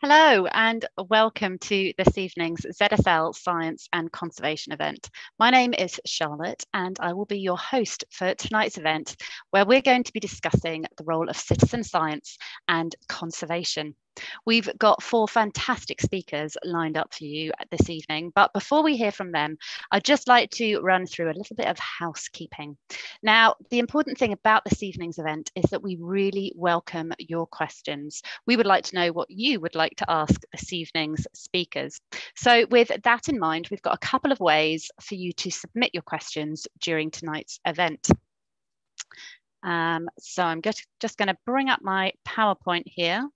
Hello and welcome to this evening's ZSL Science and Conservation event. My name is Charlotte and I will be your host for tonight's event where we're going to be discussing the role of citizen science and conservation. We've got four fantastic speakers lined up for you this evening, but before we hear from them, I'd just like to run through a little bit of housekeeping. Now, the important thing about this evening's event is that we really welcome your questions. We would like to know what you would like to ask this evening's speakers. So with that in mind, we've got a couple of ways for you to submit your questions during tonight's event. Um, so I'm just, just going to bring up my PowerPoint here.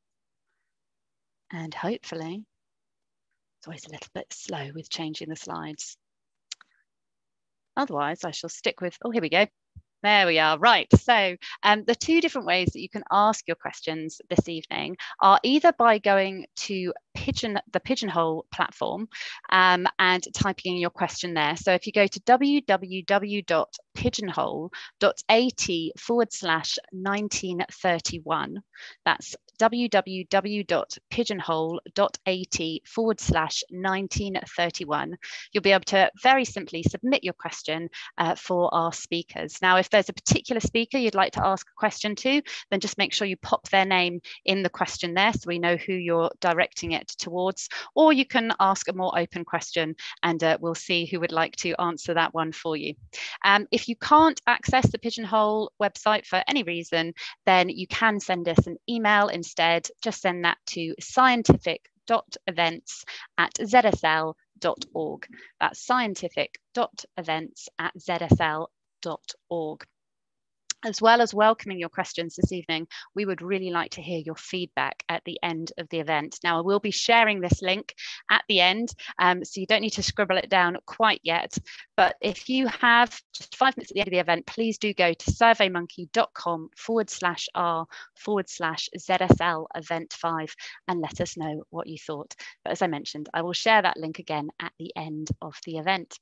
And hopefully, it's always a little bit slow with changing the slides. Otherwise, I shall stick with, oh, here we go. There we are. Right. So um, the two different ways that you can ask your questions this evening are either by going to Pigeon, the Pigeonhole platform um, and typing in your question there. So if you go to www.pigeonhole.at forward slash 1931, that's www.pigeonhole.at forward slash 1931. You'll be able to very simply submit your question uh, for our speakers. Now, if there's a particular speaker you'd like to ask a question to, then just make sure you pop their name in the question there so we know who you're directing it towards, or you can ask a more open question and uh, we'll see who would like to answer that one for you. Um, if you can't access the Pigeonhole website for any reason, then you can send us an email instead, just send that to scientific.events at zsl.org. That's scientific.events at zsl.org as well as welcoming your questions this evening, we would really like to hear your feedback at the end of the event. Now, I will be sharing this link at the end, um, so you don't need to scribble it down quite yet. But if you have just five minutes at the end of the event, please do go to surveymonkey.com forward slash R forward slash ZSL event five and let us know what you thought. But as I mentioned, I will share that link again at the end of the event.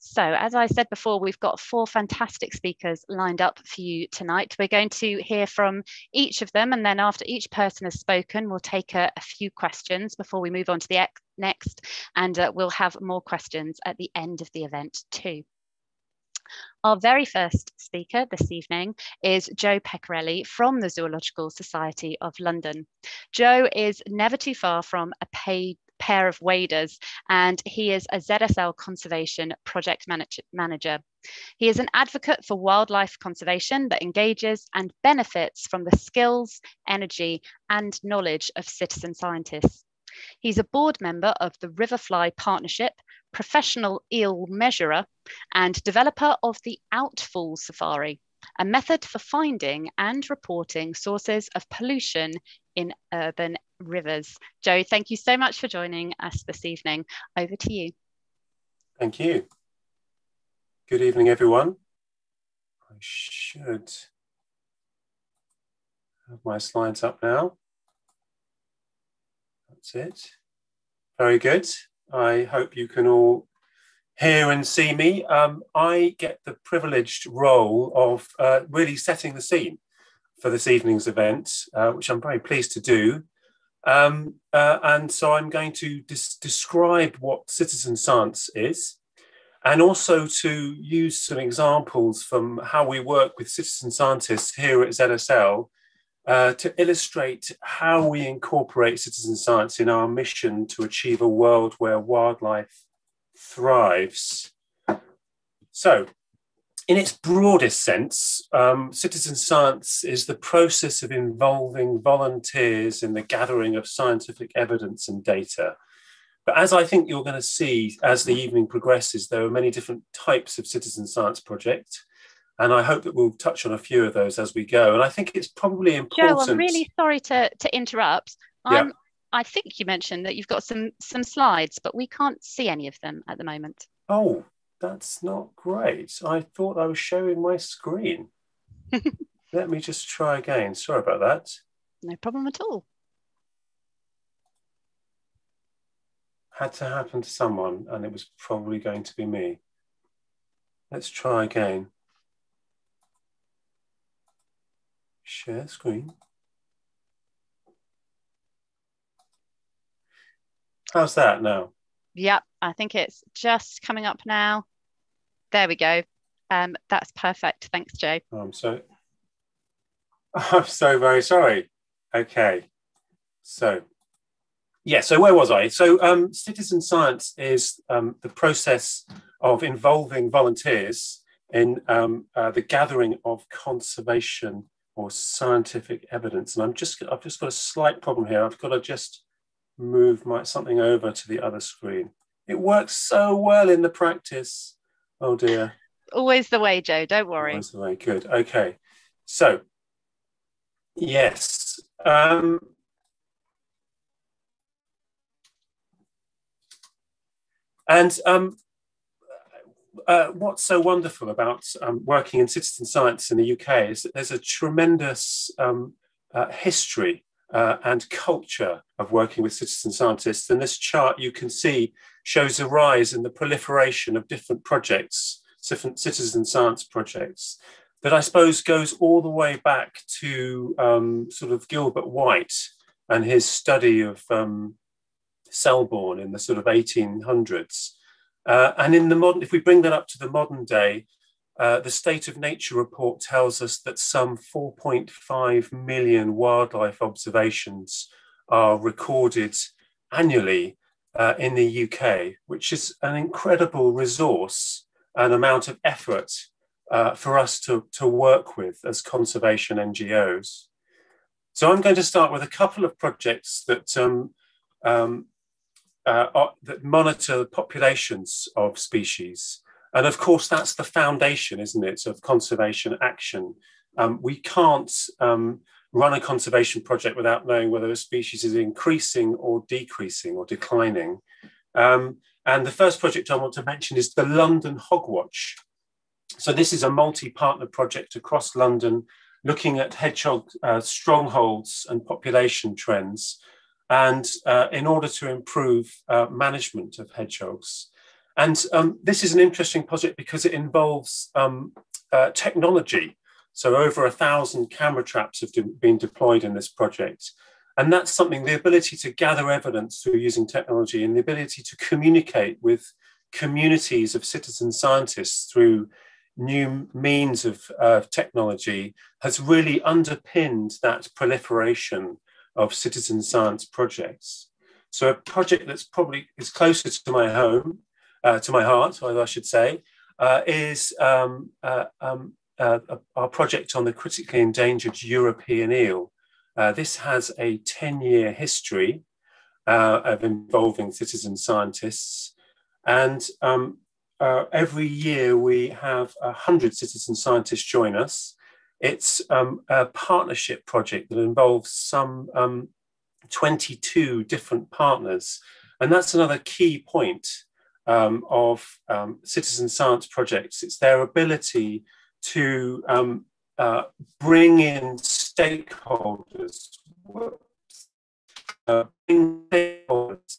So, as I said before, we've got four fantastic speakers lined up for you tonight. We're going to hear from each of them, and then after each person has spoken, we'll take a, a few questions before we move on to the next, and uh, we'll have more questions at the end of the event too. Our very first speaker this evening is Joe Pecorelli from the Zoological Society of London. Joe is never too far from a paid pair of waders, and he is a ZSL conservation project manager. He is an advocate for wildlife conservation that engages and benefits from the skills, energy, and knowledge of citizen scientists. He's a board member of the Riverfly Partnership, professional eel measurer, and developer of the Outfall Safari, a method for finding and reporting sources of pollution in urban rivers. Joe, thank you so much for joining us this evening. Over to you. Thank you. Good evening, everyone. I should have my slides up now. That's it. Very good. I hope you can all hear and see me. Um, I get the privileged role of uh, really setting the scene for this evening's event, uh, which I'm very pleased to do. Um, uh, and so I'm going to describe what citizen science is and also to use some examples from how we work with citizen scientists here at ZSL uh, to illustrate how we incorporate citizen science in our mission to achieve a world where wildlife thrives. So, in its broadest sense, um, citizen science is the process of involving volunteers in the gathering of scientific evidence and data. But as I think you're going to see as the evening progresses, there are many different types of citizen science project. And I hope that we'll touch on a few of those as we go. And I think it's probably important. Joe, I'm really sorry to, to interrupt. Yeah. I think you mentioned that you've got some some slides, but we can't see any of them at the moment. Oh, that's not great. I thought I was showing my screen. Let me just try again. Sorry about that. No problem at all. Had to happen to someone, and it was probably going to be me. Let's try again. Share screen. How's that now? Yep, I think it's just coming up now. There we go. Um, that's perfect. Thanks, Joe. Oh, I'm so I'm so very sorry. Okay. So yeah, so where was I? So um, citizen science is um, the process of involving volunteers in um, uh, the gathering of conservation or scientific evidence. And I'm just, I've just got a slight problem here. I've got to just move my something over to the other screen. It works so well in the practice. Oh dear. Always the way, Joe. Don't worry. Always the way. Good. Okay. So, yes. Um, and um, uh, what's so wonderful about um, working in citizen science in the UK is that there's a tremendous um, uh, history uh, and culture of working with citizen scientists. And this chart you can see shows a rise in the proliferation of different projects, different citizen science projects, that I suppose goes all the way back to um, sort of Gilbert White and his study of um, Selborne in the sort of 1800s. Uh, and in the modern, if we bring that up to the modern day, uh, the State of Nature report tells us that some 4.5 million wildlife observations are recorded annually uh, in the UK, which is an incredible resource and amount of effort uh, for us to, to work with as conservation NGOs. So I'm going to start with a couple of projects that um, um, uh, that monitor populations of species. And of course, that's the foundation, isn't it, of conservation action. Um, we can't um, run a conservation project without knowing whether a species is increasing or decreasing or declining. Um, and the first project I want to mention is the London Hogwatch. So this is a multi-partner project across London, looking at hedgehog uh, strongholds and population trends, and uh, in order to improve uh, management of hedgehogs. And um, this is an interesting project because it involves um, uh, technology. So over a thousand camera traps have been deployed in this project. And that's something, the ability to gather evidence through using technology and the ability to communicate with communities of citizen scientists through new means of uh, technology has really underpinned that proliferation of citizen science projects. So a project that's probably is closer to my home uh, to my heart, I should say, uh, is um, uh, um, uh, our project on the critically endangered European eel. Uh, this has a 10 year history uh, of involving citizen scientists. And um, every year we have 100 citizen scientists join us. It's um, a partnership project that involves some um, 22 different partners. And that's another key point um, of um, citizen science projects. It's their ability to um, uh, bring in stakeholders, uh, bring stakeholders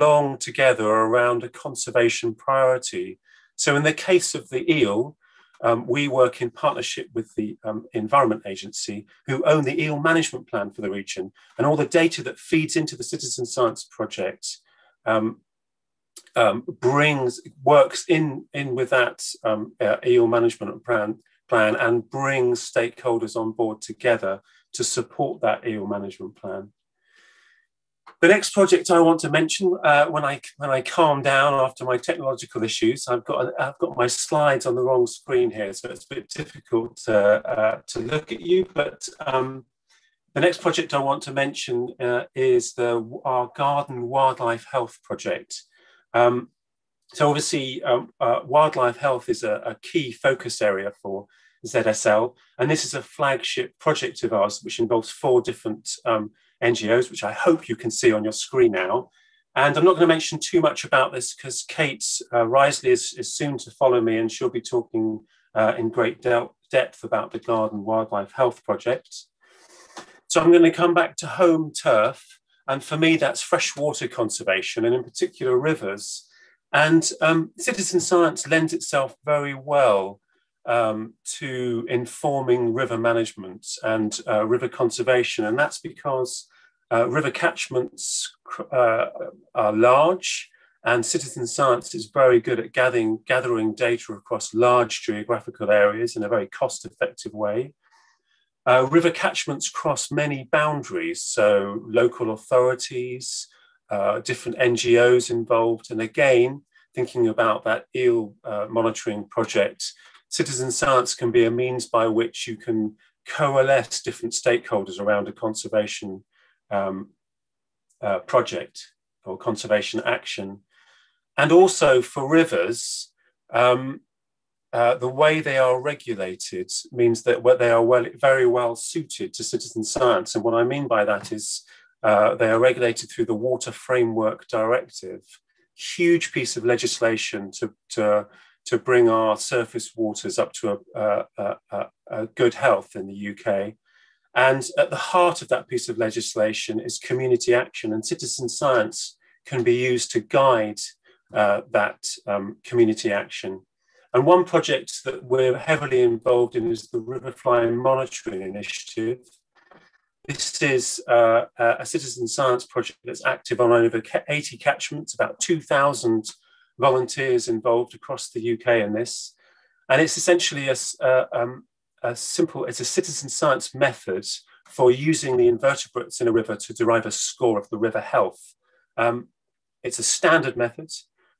along together around a conservation priority. So, in the case of the eel, um, we work in partnership with the um, Environment Agency, who own the eel management plan for the region, and all the data that feeds into the citizen science project um, um, brings works in in with that um, uh, eel management plan plan and brings stakeholders on board together to support that eel management plan. The next project I want to mention uh, when I when I calm down after my technological issues, I've got I've got my slides on the wrong screen here, so it's a bit difficult to, uh, to look at you. But um, the next project I want to mention uh, is the our garden wildlife health project. Um, so obviously, um, uh, wildlife health is a, a, key focus area for ZSL, and this is a flagship project of ours, which involves four different um, NGOs, which I hope you can see on your screen now. And I'm not going to mention too much about this because Kate uh, Risely is, is, soon to follow me, and she'll be talking uh, in great de depth about the Garden Wildlife Health Project. So I'm going to come back to home turf and for me, that's freshwater conservation, and in particular, rivers. And um, citizen science lends itself very well um, to informing river management and uh, river conservation. And that's because Uh, river catchments uh, are large, and citizen science is very good at gathering, gathering data across large geographical areas in a very cost effective way. Uh, river catchments cross many boundaries, so local authorities, uh, different NGOs involved, and again, thinking about that eel uh, monitoring project, citizen science can be a means by which you can coalesce different stakeholders around a conservation um, uh, project or conservation action. And also for rivers, um, uh, the way they are regulated means that they are well, very well suited to citizen science. And what I mean by that is uh, they are regulated through the Water Framework Directive, huge piece of legislation to, to, to bring our surface waters up to a, a, a, a good health in the UK. And at the heart of that piece of legislation is community action, and citizen science can be used to guide uh, that um, community action. And one project that we're heavily involved in is the River Riverfly Monitoring Initiative. This is uh, a citizen science project that's active on over 80 catchments, about 2,000 volunteers involved across the UK in this. And it's essentially a, uh, um, a simple, it's a citizen science method for using the invertebrates in a river to derive a score of the river health. Um, it's a standard method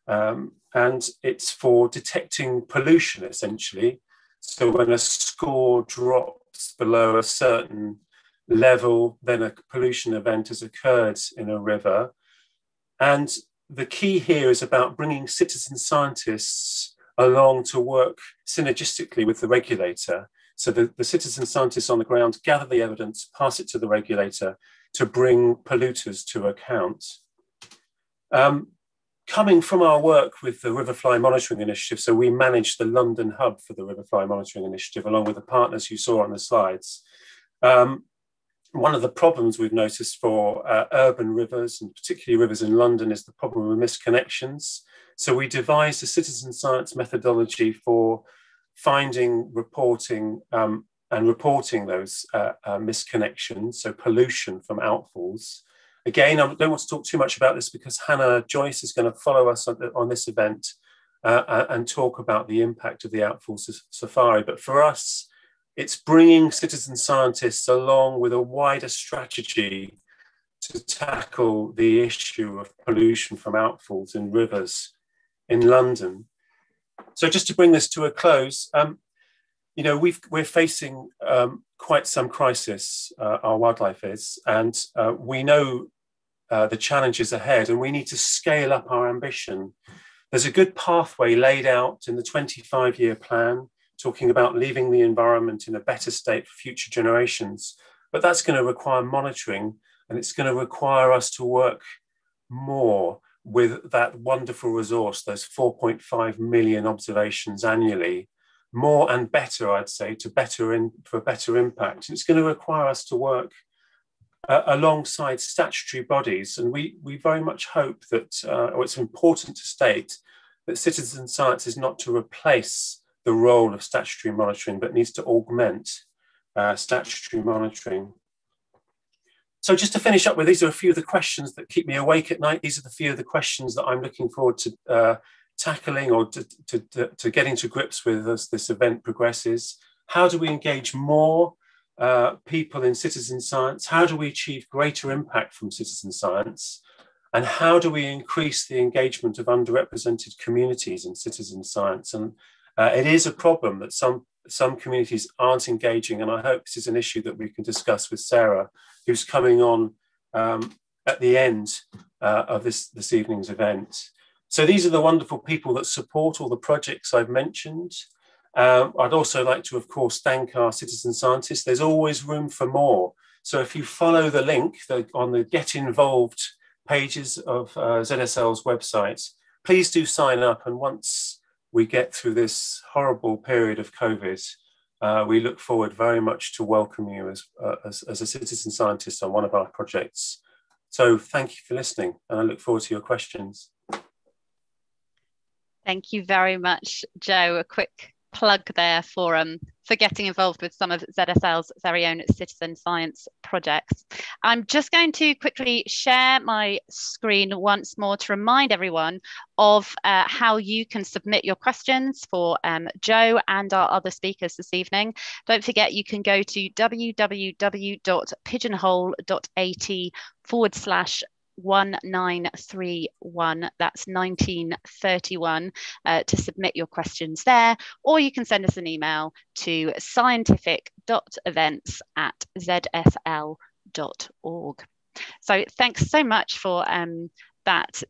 um, and it's for detecting pollution essentially. So when a score drops below a certain level, then a pollution event has occurred in a river. And the key here is about bringing citizen scientists along to work synergistically with the regulator so the, the citizen scientists on the ground gather the evidence, pass it to the regulator to bring polluters to account. Um, coming from our work with the Riverfly Monitoring Initiative, so we manage the London hub for the Riverfly Monitoring Initiative, along with the partners you saw on the slides. Um, one of the problems we've noticed for uh, urban rivers, and particularly rivers in London, is the problem of misconnections. So we devised a citizen science methodology for finding, reporting, um, and reporting those uh, uh, misconnections, so pollution from outfalls. Again, I don't want to talk too much about this because Hannah Joyce is going to follow us on, on this event uh, and talk about the impact of the outfall safari. But for us, it's bringing citizen scientists along with a wider strategy to tackle the issue of pollution from outfalls in rivers in London. So just to bring this to a close, um, you know, we are facing um, quite some crisis, uh, our wildlife is, and uh, we know uh, the challenges ahead, and we need to scale up our ambition. There's a good pathway laid out in the 25 year plan, talking about leaving the environment in a better state for future generations. But that's going to require monitoring, and it's going to require us to work more with that wonderful resource, those 4.5 million observations annually, more and better, I'd say, to better in, for better impact. And it's going to require us to work uh, alongside statutory bodies. And we, we very much hope that, uh, or it's important to state, that citizen science is not to replace the role of statutory monitoring, but needs to augment uh, statutory monitoring. So just to finish up with, these are a few of the questions that keep me awake at night. These are the few of the questions that I'm looking forward to uh, tackling or to, to, to, getting to grips with as this event progresses. How do we engage more uh, people in citizen science? How do we achieve greater impact from citizen science? And how do we increase the engagement of underrepresented communities in citizen science? And uh, it is a problem that some some communities aren't engaging, and I hope this is an issue that we can discuss with Sarah, who's coming on um, at the end uh, of this, this evening's event. So these are the wonderful people that support all the projects I've mentioned. Um, I'd also like to, of course, thank our citizen scientists. There's always room for more. So if you follow the link on the Get Involved pages of uh, ZSL's website, please do sign up. And once we get through this horrible period of COVID, uh, we look forward very much to welcome you as, uh, as, as, a citizen scientist on one of our projects. So thank you for listening and I look forward to your questions. Thank you very much, Joe. A quick plug there for um for getting involved with some of ZSL's very own citizen science projects. I'm just going to quickly share my screen once more to remind everyone of uh, how you can submit your questions for um, Joe and our other speakers this evening. Don't forget you can go to www.pigeonhole.at forward slash 1931. That's 1931 uh, to submit your questions there, or you can send us an email to scientific.events at zsl.org. So thanks so much for um, that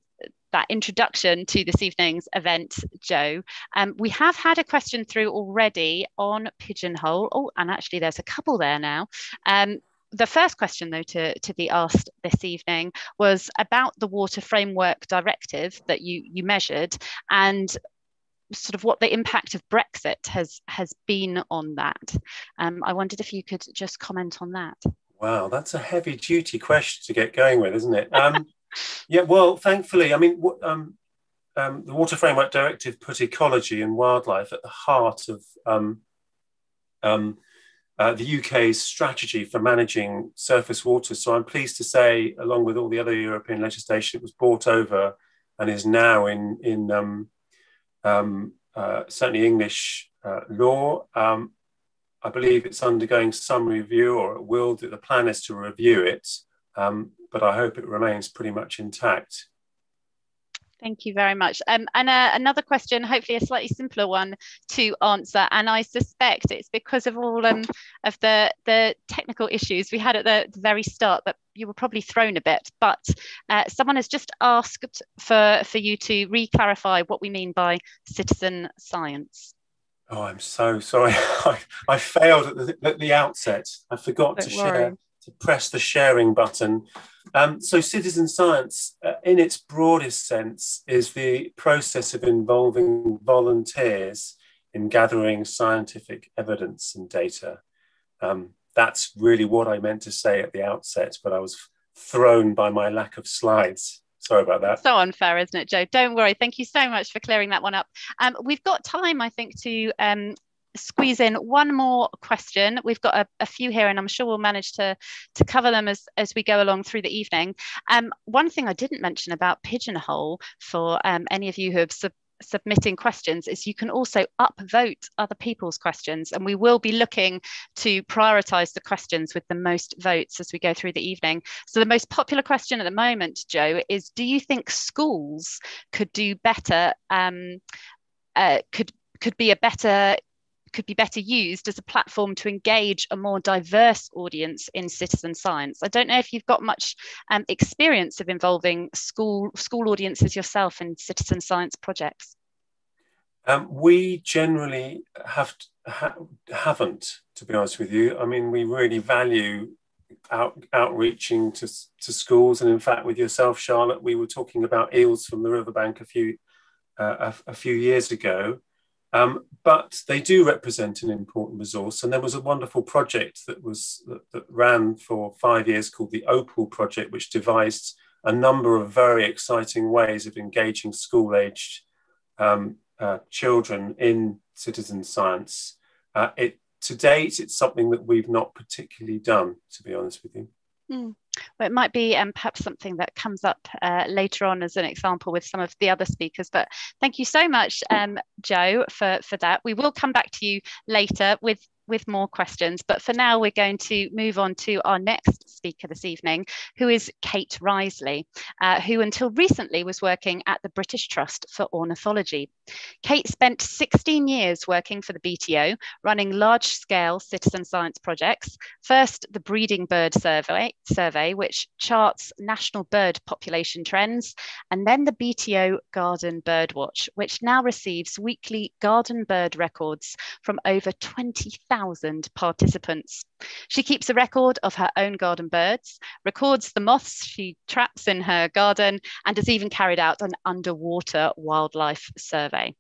that introduction to this evening's event, Joe. Um, we have had a question through already on Pigeonhole. Oh, and actually, there's a couple there now. Um, the first question, though, to, to be asked this evening was about the Water Framework Directive that you, you measured and sort of what the impact of Brexit has, has been on that. Um, I wondered if you could just comment on that. Wow, that's a heavy duty question to get going with, isn't it? Um, yeah, well, thankfully, I mean, um, um, the Water Framework Directive put ecology and wildlife at the heart of um, um, uh, the UK's strategy for managing surface water. So I'm pleased to say, along with all the other European legislation, it was brought over and is now in, in um, um, uh, certainly English uh, law. Um, I believe it's undergoing some review, or it will. The plan is to review it, um, but I hope it remains pretty much intact. Thank you very much. Um, and uh, another question, hopefully a slightly simpler one to answer. And I suspect it's because of all um, of the, the technical issues we had at the, the very start that you were probably thrown a bit. But uh, someone has just asked for, for you to re-clarify what we mean by citizen science. Oh, I'm so sorry. I, I failed at the, at the outset. I forgot Don't to worry. share to press the sharing button. Um, so, citizen science, uh, in its broadest sense, is the process of involving volunteers in gathering scientific evidence and data. Um, that's really what I meant to say at the outset, but I was thrown by my lack of slides. Sorry about that. So unfair, isn't it, Joe? Don't worry. Thank you so much for clearing that one up. Um, we've got time, I think, to um, squeeze in one more question. We've got a, a, few here, and I'm sure we'll manage to to cover them as as we go along through the evening. Um, one thing I didn't mention about Pigeonhole for um, any of you who have sub- submitting questions is you can also upvote other people's questions and we will be looking to prioritize the questions with the most votes as we go through the evening so the most popular question at the moment joe is do you think schools could do better um, uh, could could be a better could be better used as a platform to engage a more diverse audience in citizen science. I don't know if you've got much um, experience of involving school school audiences yourself in citizen science projects. Um, we generally have ha haven't, to be honest with you. I mean, we really value out, outreaching to, to schools, and in fact, with yourself, Charlotte, we were talking about eels from the riverbank a few uh, a, a few years ago. Um, but they do represent an important resource. And there was a wonderful project that was that, that, ran for five years called the Opal Project, which devised a number of very exciting ways of engaging school-aged um, uh, children in citizen science. Uh, it to date, it's something that we've not particularly done, to be honest with you. Mm. Well, it might be um, perhaps something that comes up uh, later on as an example with some of the other speakers. But thank you so much, um, Joe, for, for that. We will come back to you later with with more questions. But for now, we're going to move on to our next speaker this evening, who is Kate Risely, uh, who until recently was working at the British Trust for Ornithology. Kate spent 16 years working for the BTO, running large-scale citizen science projects. First, the Breeding Bird Survey, survey, which charts national bird population trends, and then the BTO Garden Birdwatch, which now receives weekly garden bird records from over 20,000 1,000 participants. She keeps a record of her own garden birds, records the moths she traps in her garden, and has even carried out an underwater wildlife survey.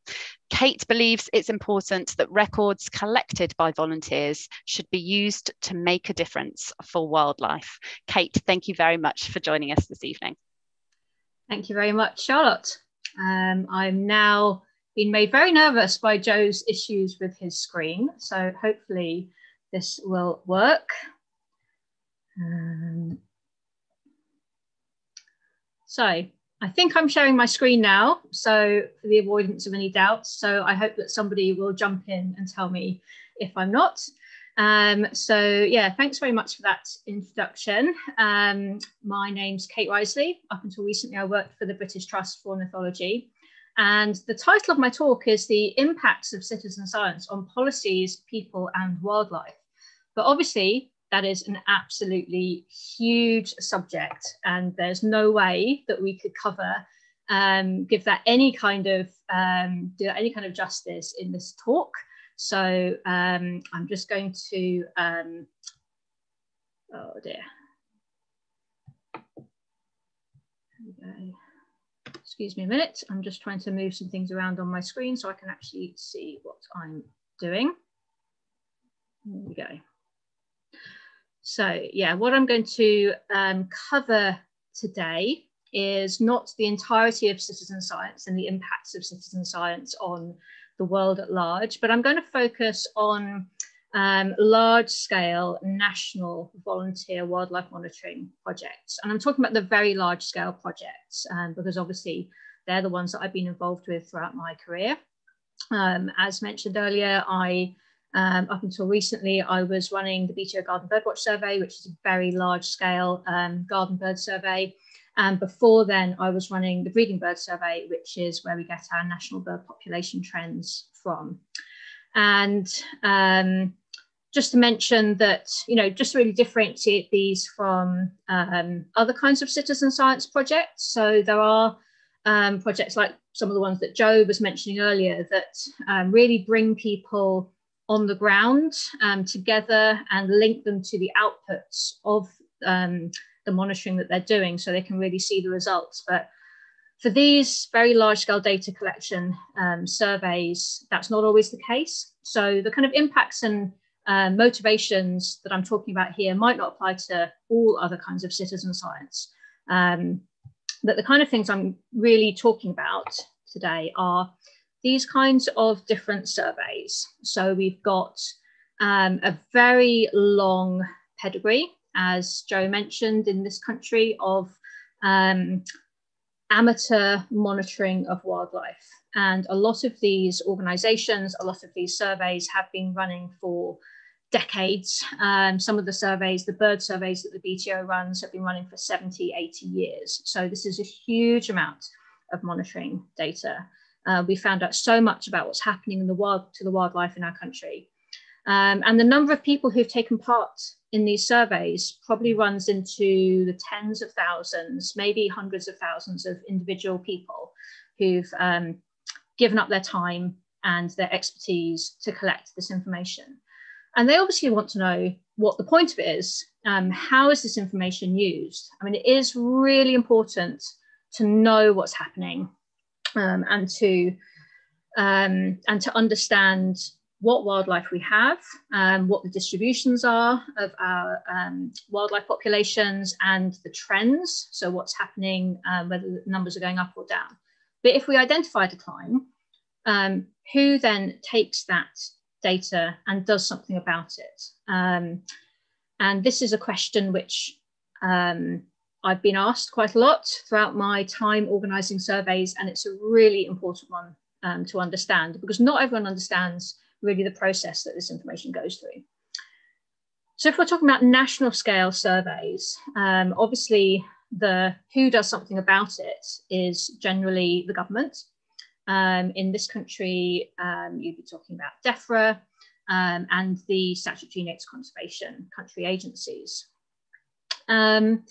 Kate believes it's important that records collected by volunteers should be used to make a difference for wildlife. Kate, thank you very much for joining us this evening. Thank you very much, Charlotte. Um, I'm now been made very nervous by Joe's issues with his screen. So hopefully this will work. Um, so I think I'm sharing my screen now. So for the avoidance of any doubts. So I hope that somebody will jump in and tell me if I'm not. Um, so yeah, thanks very much for that introduction. Um, my name's Kate Risely. Up until recently, I worked for the British Trust for Ornithology. And the title of my talk is The Impacts of Citizen Science on Policies, People and Wildlife. But obviously, that is an absolutely huge subject, and there's no way that we could cover, um, give that any kind of um, do any kind of justice in this talk. So um, I'm just going to, um, oh dear. Excuse me a minute. I'm just trying to move some things around on my screen so I can actually see what I'm doing. There we go. So yeah, what I'm going to um, cover today is not the entirety of citizen science and the impacts of citizen science on the world at large, but I'm going to focus on um, large scale national volunteer wildlife monitoring projects. And I'm talking about the very large scale projects um, because obviously they're the ones that I've been involved with throughout my career. Um, as mentioned earlier, I um, up until recently, I was running the BTO Garden Birdwatch Survey, which is a very large scale um, garden bird survey. And before then, I was running the Breeding Bird Survey, which is where we get our national bird population trends from. And um, just to mention that, you know, just really differentiate these from um, other kinds of citizen science projects. So there are um, projects like some of the ones that Joe was mentioning earlier that um, really bring people on the ground um, together and link them to the outputs of um, the monitoring that they're doing so they can really see the results. But for these very large scale data collection um, surveys, that's not always the case. So the kind of impacts and uh, motivations that I'm talking about here might not apply to all other kinds of citizen science. Um, but the kind of things I'm really talking about today are these kinds of different surveys. So we've got um, a very long pedigree, as Joe mentioned, in this country of um, amateur monitoring of wildlife. And a lot of these organizations, a lot of these surveys have been running for decades. Um, some of the surveys, the bird surveys that the BTO runs, have been running for 70, 80 years. So this is a huge amount of monitoring data. Uh, we found out so much about what's happening in the wild to the wildlife in our country. Um, and the number of people who've taken part in these surveys probably runs into the tens of thousands, maybe hundreds of thousands of individual people who've um, given up their time and their expertise to collect this information. And they obviously want to know what the point of it is. Um, how is this information used? I mean, it is really important to know what's happening um, and to um, and to understand what wildlife we have, um, what the distributions are of our um, wildlife populations and the trends. So what's happening, um, whether the numbers are going up or down. But if we identify decline, um, who then takes that data and does something about it? Um, and this is a question which um, I've been asked quite a lot throughout my time organising surveys, and it's a really important one um, to understand because not everyone understands really the process that this information goes through. So if we're talking about national scale surveys, um, obviously the who does something about it is generally the government. Um, in this country, um, you'd be talking about DEFRA um, and the statutory nature conservation country agencies. Um,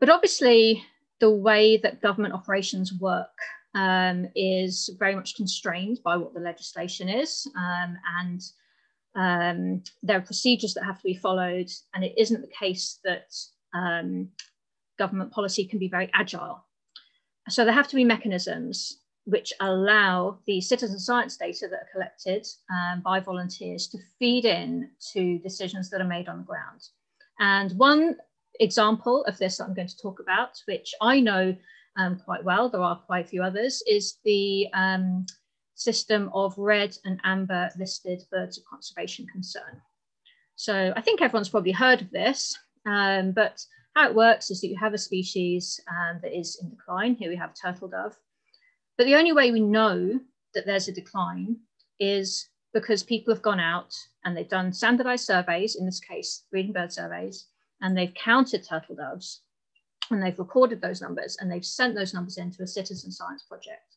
but obviously, the way that government operations work um, is very much constrained by what the legislation is. Um, and um, there are procedures that have to be followed. And it isn't the case that government policy can be very agile. So there have to be mechanisms which allow the citizen science data that are collected um, by volunteers to feed in to decisions that are made on the ground. And one example of this that I'm going to talk about, which I know um, quite well, there are quite a few others, is the um, system of red and amber listed birds of conservation concern. So I think everyone's probably heard of this, um, but how it works is that you have a species um, that is in decline. Here we have turtle dove. But the only way we know that there's a decline is because people have gone out and they've done standardized surveys, in this case, breeding bird surveys, and they've counted turtle doves and they've recorded those numbers and they've sent those numbers into a citizen science project.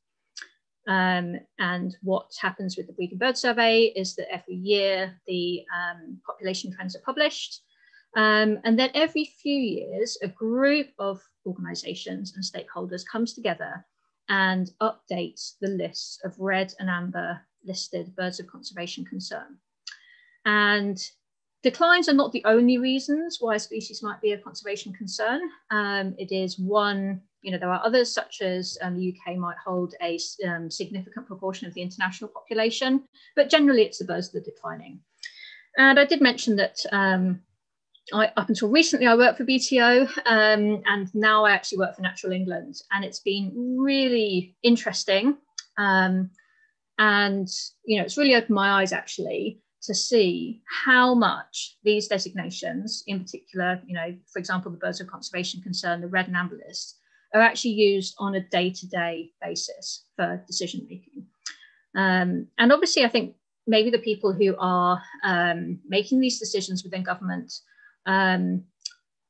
Um, and what happens with the breeding bird survey is that every year the um, population trends are published. Um, and then every few years, a group of organizations and stakeholders comes together and updates the lists of red and amber listed birds of conservation concern. And declines are not the only reasons why a species might be a conservation concern. Um, it is one, you know, there are others such as um, the UK might hold a um, significant proportion of the international population, but generally it's the birds that are declining. And I did mention that um, I, up until recently, I worked for BTO, um, and now I actually work for Natural England, and it's been really interesting. Um, and you know, it's really opened my eyes actually to see how much these designations, in particular, you know, for example, the birds of conservation concern, the red and amber list, are actually used on a day-to-day basis for decision making. Um, and obviously, I think maybe the people who are um, making these decisions within government um,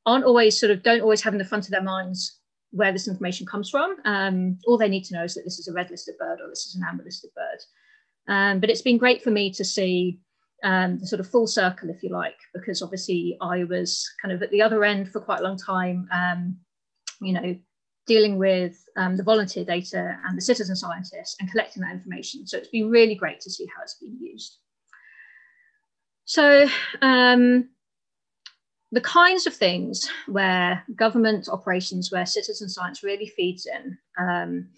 aren't always sort of don't always have in the front of their minds where this information comes from. Um, all they need to know is that this is a red listed bird or this is an amber listed bird. Um, but it's been great for me to see um, the sort of full circle, if you like, because obviously I was kind of at the other end for quite a long time, um, you know, dealing with um, the volunteer data and the citizen scientists and collecting that information. So it's been really great to see how it's been used. So um, the kinds of things where government operations, where citizen science really feeds in, um,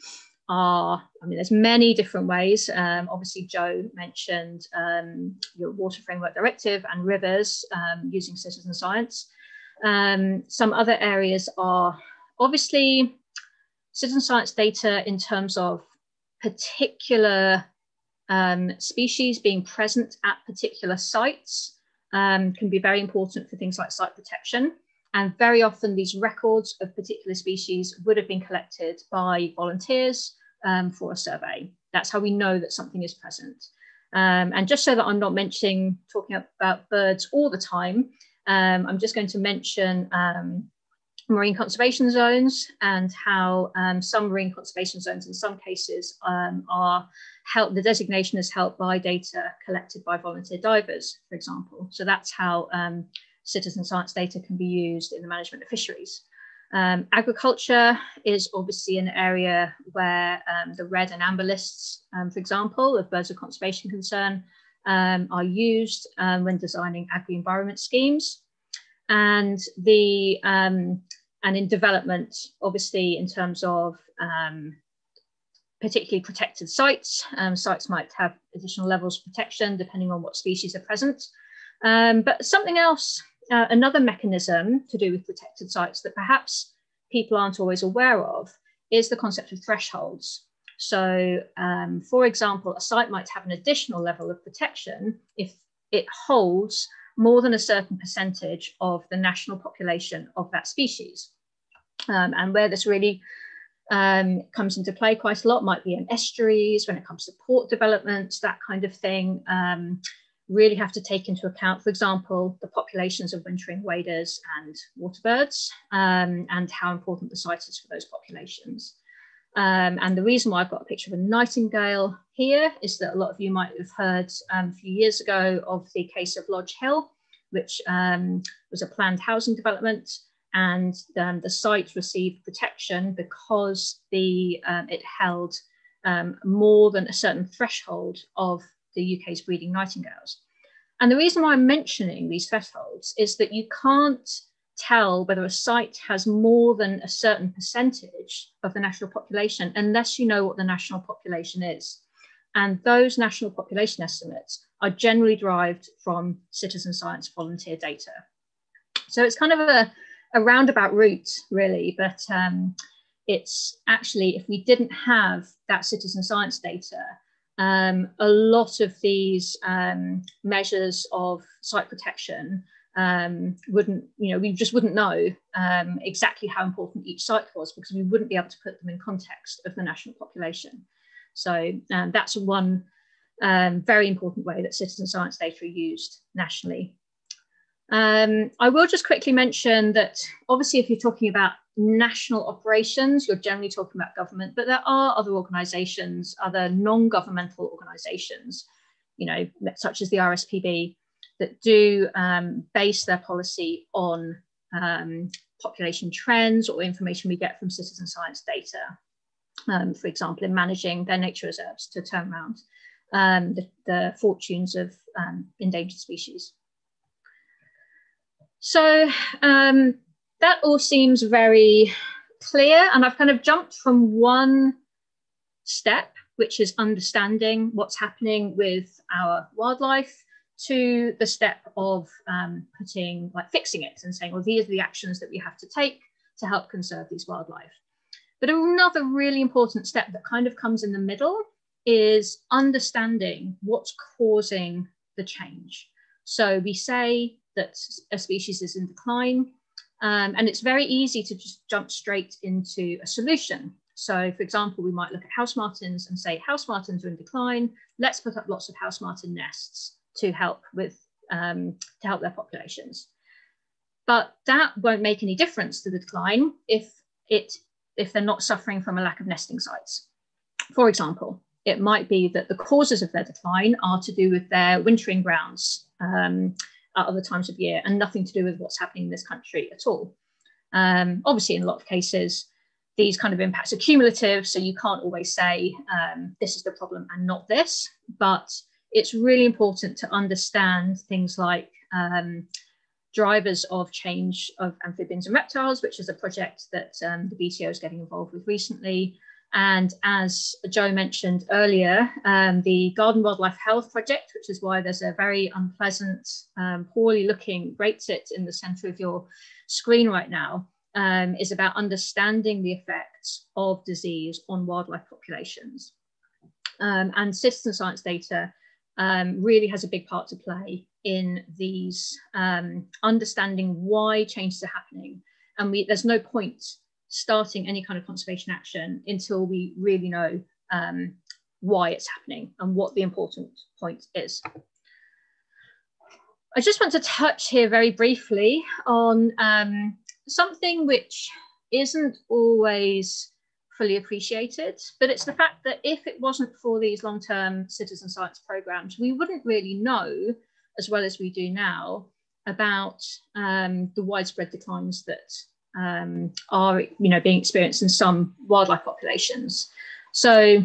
are, I mean, there's many different ways. Um, obviously, Joe mentioned um, your Water Framework Directive and rivers um, using citizen science. Um, some other areas are obviously citizen science data in terms of particular um, species being present at particular sites um, can be very important for things like site protection. And very often these records of particular species would have been collected by volunteers um, for a survey. That's how we know that something is present. Um, and just so that I'm not mentioning, talking about birds all the time, um, I'm just going to mention um, marine conservation zones and how um, some marine conservation zones in some cases um, are helped, the designation is helped by data collected by volunteer divers, for example. So that's how um, citizen science data can be used in the management of fisheries. Um, agriculture is obviously an area where um, the red and amber lists, um, for example, of birds of conservation concern are used when designing agri-environment schemes. And the and in development, obviously, in terms of um, particularly protected sites, um, sites might have additional levels of protection depending on what species are present. Um, but something else, uh, another mechanism to do with protected sites that perhaps people aren't always aware of is the concept of thresholds. So, um, for example, a site might have an additional level of protection if it holds more than a certain percentage of the national population of that species. Um, and where this really um, comes into play quite a lot might be in estuaries, when it comes to port development, that kind of thing. Um, really have to take into account, for example, the populations of wintering waders and water birds um, and how important the site is for those populations. Um, and the reason why I've got a picture of a nightingale here is that a lot of you might have heard um, a few years ago of the case of Lodge Hill, which um, was a planned housing development. And um, the site received protection because the, um, it held um, more than a certain threshold of the UK's breeding nightingales. And the reason why I'm mentioning these thresholds is that you can't tell whether a site has more than a certain percentage of the national population unless you know what the national population is. And those national population estimates are generally derived from citizen science volunteer data. So it's kind of a, a roundabout route, really, but um, it's actually, if we didn't have that citizen science data, um, a lot of these um, measures of site protection um, wouldn't, you know, we just wouldn't know um, exactly how important each site was because we wouldn't be able to put them in context of the national population. So um, that's one um, very important way that citizen science data are used nationally. Um, I will just quickly mention that obviously if you're talking about national operations, you're generally talking about government, but there are other organizations, other non-governmental organizations, you know, such as the RSPB, that do um, base their policy on um, population trends or information we get from citizen science data. Um, for example, in managing their nature reserves to turn around um, the, the, fortunes of um, endangered species. So um, that all seems very clear. And I've kind of jumped from one step, which is understanding what's happening with our wildlife, to the step of um, putting, like fixing it and saying, well, these are the actions that we have to take to help conserve these wildlife. But another really important step that kind of comes in the middle is understanding what's causing the change. So we say that a species is in decline, um, and it's very easy to just jump straight into a solution. So for example, we might look at house martins and say house martins are in decline. Let's put up lots of house martin nests to help with um, to help their populations. But that won't make any difference to the decline if it if they're not suffering from a lack of nesting sites. For example, it might be that the causes of their decline are to do with their wintering grounds um, at other times of year and nothing to do with what's happening in this country at all. Um, obviously, in a lot of cases, these kind of impacts are cumulative, so you can't always say um, this is the problem and not this, but it's really important to understand things like um, drivers of change of amphibians and reptiles, which is a project that um, the BTO is getting involved with recently. And as Joe mentioned earlier, um, the Garden Wildlife Health Project, which is why there's a very unpleasant, um, poorly looking great Brexit in the center of your screen right now, um, is about understanding the effects of disease on wildlife populations. Um, and citizen science data um, really has a big part to play in these um, understanding why changes are happening. And we, there's no point starting any kind of conservation action until we really know um, why it's happening and what the important point is. I just want to touch here very briefly on um, something which isn't always fully appreciated, but it's the fact that if it wasn't for these long-term citizen science programs, we wouldn't really know as well as we do now about um, the widespread declines that um, are you know being experienced in some wildlife populations. So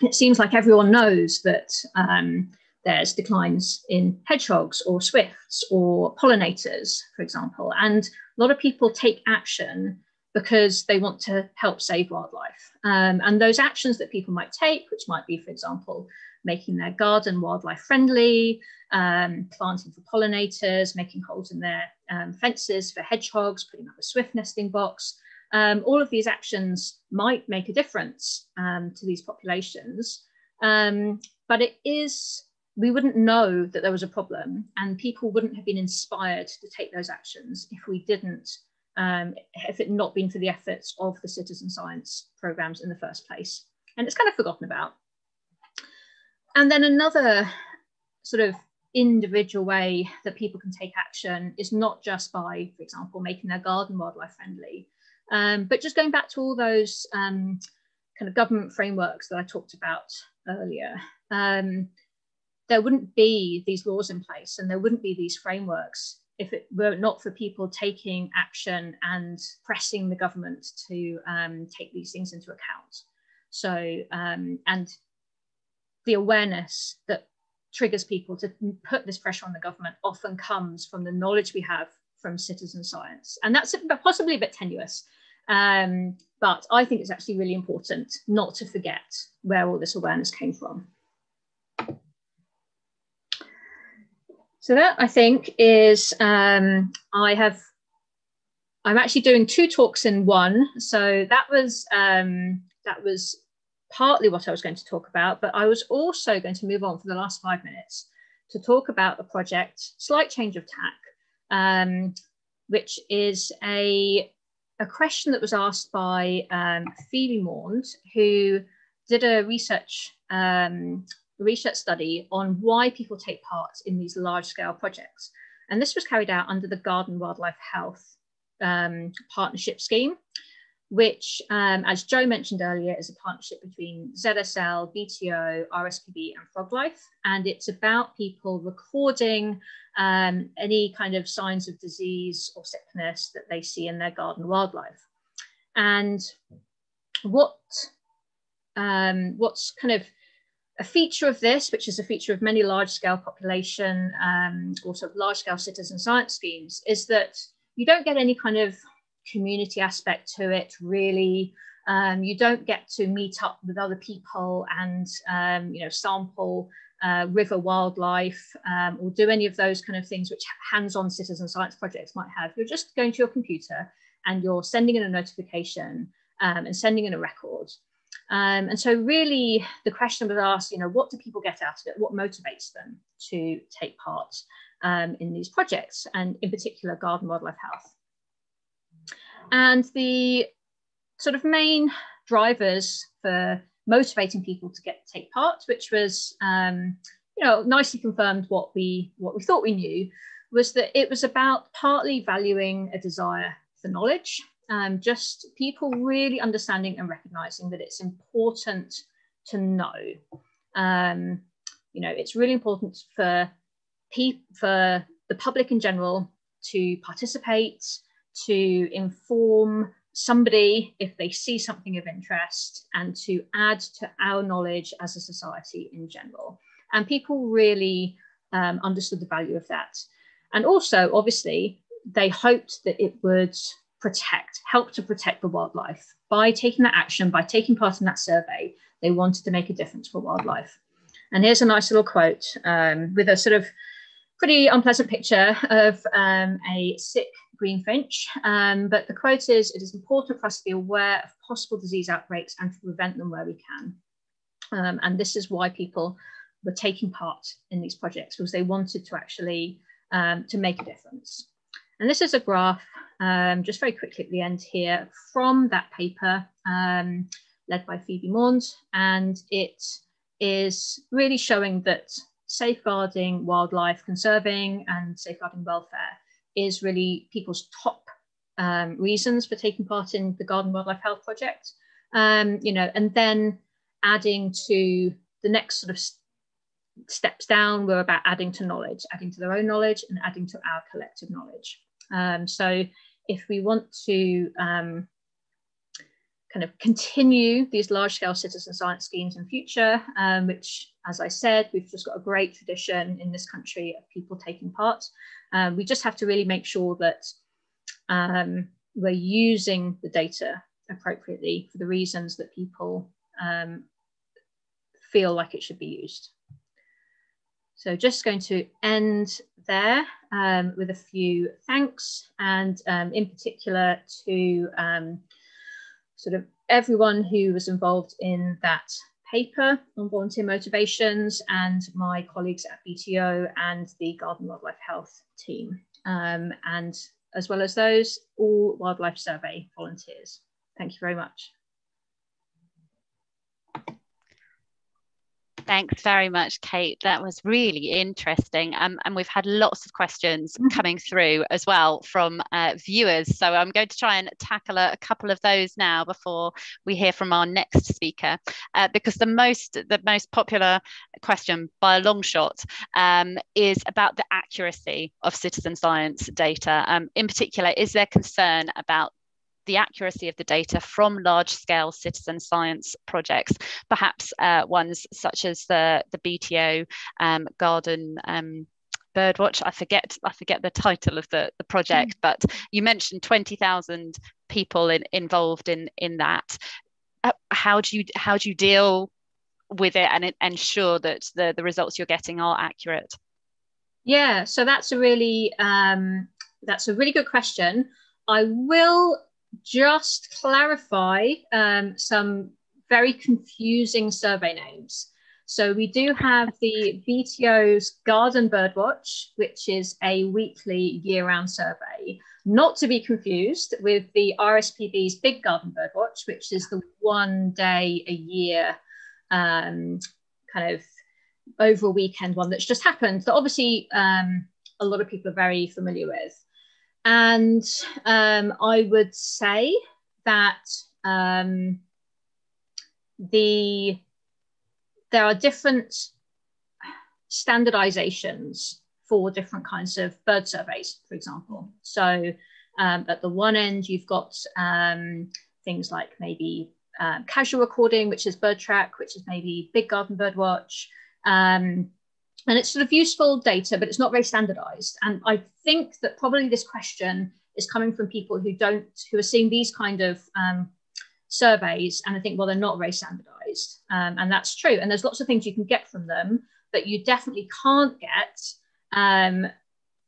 it seems like everyone knows that um, there's declines in hedgehogs or swifts or pollinators, for example, and a lot of people take action because they want to help save wildlife. Um, and those actions that people might take, which might be, for example, making their garden wildlife friendly, um, planting for pollinators, making holes in their um, fences for hedgehogs, putting up a swift nesting box. Um, all of these actions might make a difference um, to these populations, um, but it is, we wouldn't know that there was a problem and people wouldn't have been inspired to take those actions if we didn't, um, if it not been for the efforts of the citizen science programs in the first place. And it's kind of forgotten about. And then another sort of individual way that people can take action is not just by, for example, making their garden wildlife friendly, um, but just going back to all those um, kind of government frameworks that I talked about earlier. Um, there wouldn't be these laws in place and there wouldn't be these frameworks if it were not for people taking action and pressing the government to um, take these things into account. So, um, and the awareness that triggers people to put this pressure on the government often comes from the knowledge we have from citizen science. And that's possibly a bit tenuous, um, but I think it's actually really important not to forget where all this awareness came from. So that I think is, um, I have, I'm actually doing two talks in one. So that was, um, that was partly what I was going to talk about, but I was also going to move on for the last five minutes to talk about a project, slight change of tack, um, which is a, a question that was asked by um, Phoebe Maund, who did a research um, research study on why people take part in these large scale projects. And this was carried out under the Garden Wildlife Health um, Partnership Scheme which, um, as Joe mentioned earlier, is a partnership between ZSL, BTO, RSPB, and Froglife. And it's about people recording um, any kind of signs of disease or sickness that they see in their garden wildlife. And what um, what's kind of a feature of this, which is a feature of many large scale population, um, also large scale citizen science schemes, is that you don't get any kind of community aspect to it, really. Um, you don't get to meet up with other people and um, you know sample uh, river wildlife um, or do any of those kind of things which hands-on citizen science projects might have. You're just going to your computer and you're sending in a notification um, and sending in a record. Um, and so really the question was asked, you know, what do people get out of it? What motivates them to take part um, in these projects and in particular garden wildlife health? And the sort of main drivers for motivating people to get take part, which was um, you know nicely confirmed what we what we thought we knew, was that it was about partly valuing a desire for knowledge, um, just people really understanding and recognizing that it's important to know. Um, you know, it's really important for people for the public in general to participate, to inform somebody if they see something of interest and to add to our knowledge as a society in general. And people really um, understood the value of that. And also, obviously, they hoped that it would protect, help to protect the wildlife. By taking that action, by taking part in that survey, they wanted to make a difference for wildlife. And here's a nice little quote um, with a sort of pretty unpleasant picture of um, a sick greenfinch. Um, but the quote is, it is important for us to be aware of possible disease outbreaks and to prevent them where we can. Um, and this is why people were taking part in these projects because they wanted to actually um, to make a difference. And this is a graph, um, just very quickly at the end here, from that paper um, led by Phoebe Maund. And it is really showing that safeguarding wildlife, conserving and safeguarding welfare is really people's top um, reasons for taking part in the Garden Wildlife Health Project. Um, you know, and then adding to the next sort of st steps down were about adding to knowledge, adding to their own knowledge and adding to our collective knowledge. Um, so if we want to um, kind of continue these large scale citizen science schemes in future, um, which, as I said, we've just got a great tradition in this country of people taking part. Um, we just have to really make sure that um, we're using the data appropriately for the reasons that people um, feel like it should be used. So just going to end there um, with a few thanks and um, in particular to sort of everyone who was involved in that paper on volunteer motivations and my colleagues at BTO and the Garden Wildlife Health team. Um, and as well as those, all Wildlife Survey volunteers. Thank you very much. Thanks very much, Kate. That was really interesting. Um, and we've had lots of questions mm-hmm. coming through as well from uh, viewers. So I'm going to try and tackle a, a, couple of those now before we hear from our next speaker, uh, because the most the most popular question by a long shot um, is about the accuracy of citizen science data. Um, in particular, is there concern about the accuracy of the data from large scale citizen science projects, perhaps uh, ones such as the, the BTO um, garden um, birdwatch. I forget i forget the title of the, the project mm. but you mentioned 20000 people in, involved in in that. Uh, how do you how do you deal with it and ensure that the the results you're getting are accurate? Yeah so that's a really um, that's a really good question. I will just clarify um, some very confusing survey names. So we do have the BTO's Garden Birdwatch, which is a weekly year-round survey, not to be confused with the RSPB's Big Garden Birdwatch, which is the one day a year um, kind of over a weekend one that's just happened that obviously um, a lot of people are very familiar with. And um, I would say that um, the there are different standardizations for different kinds of bird surveys, for example. So um, at the one end, you've got um, things like maybe um, casual recording, which is BirdTrack, which is maybe big garden bird watch. Um, and it's sort of useful data, but it's not very standardized. And I think that probably this question is coming from people who don't, who are seeing these kind of um, surveys and I think, well, they're not very standardized. Um, and that's true. And there's lots of things you can get from them, but you definitely can't get um,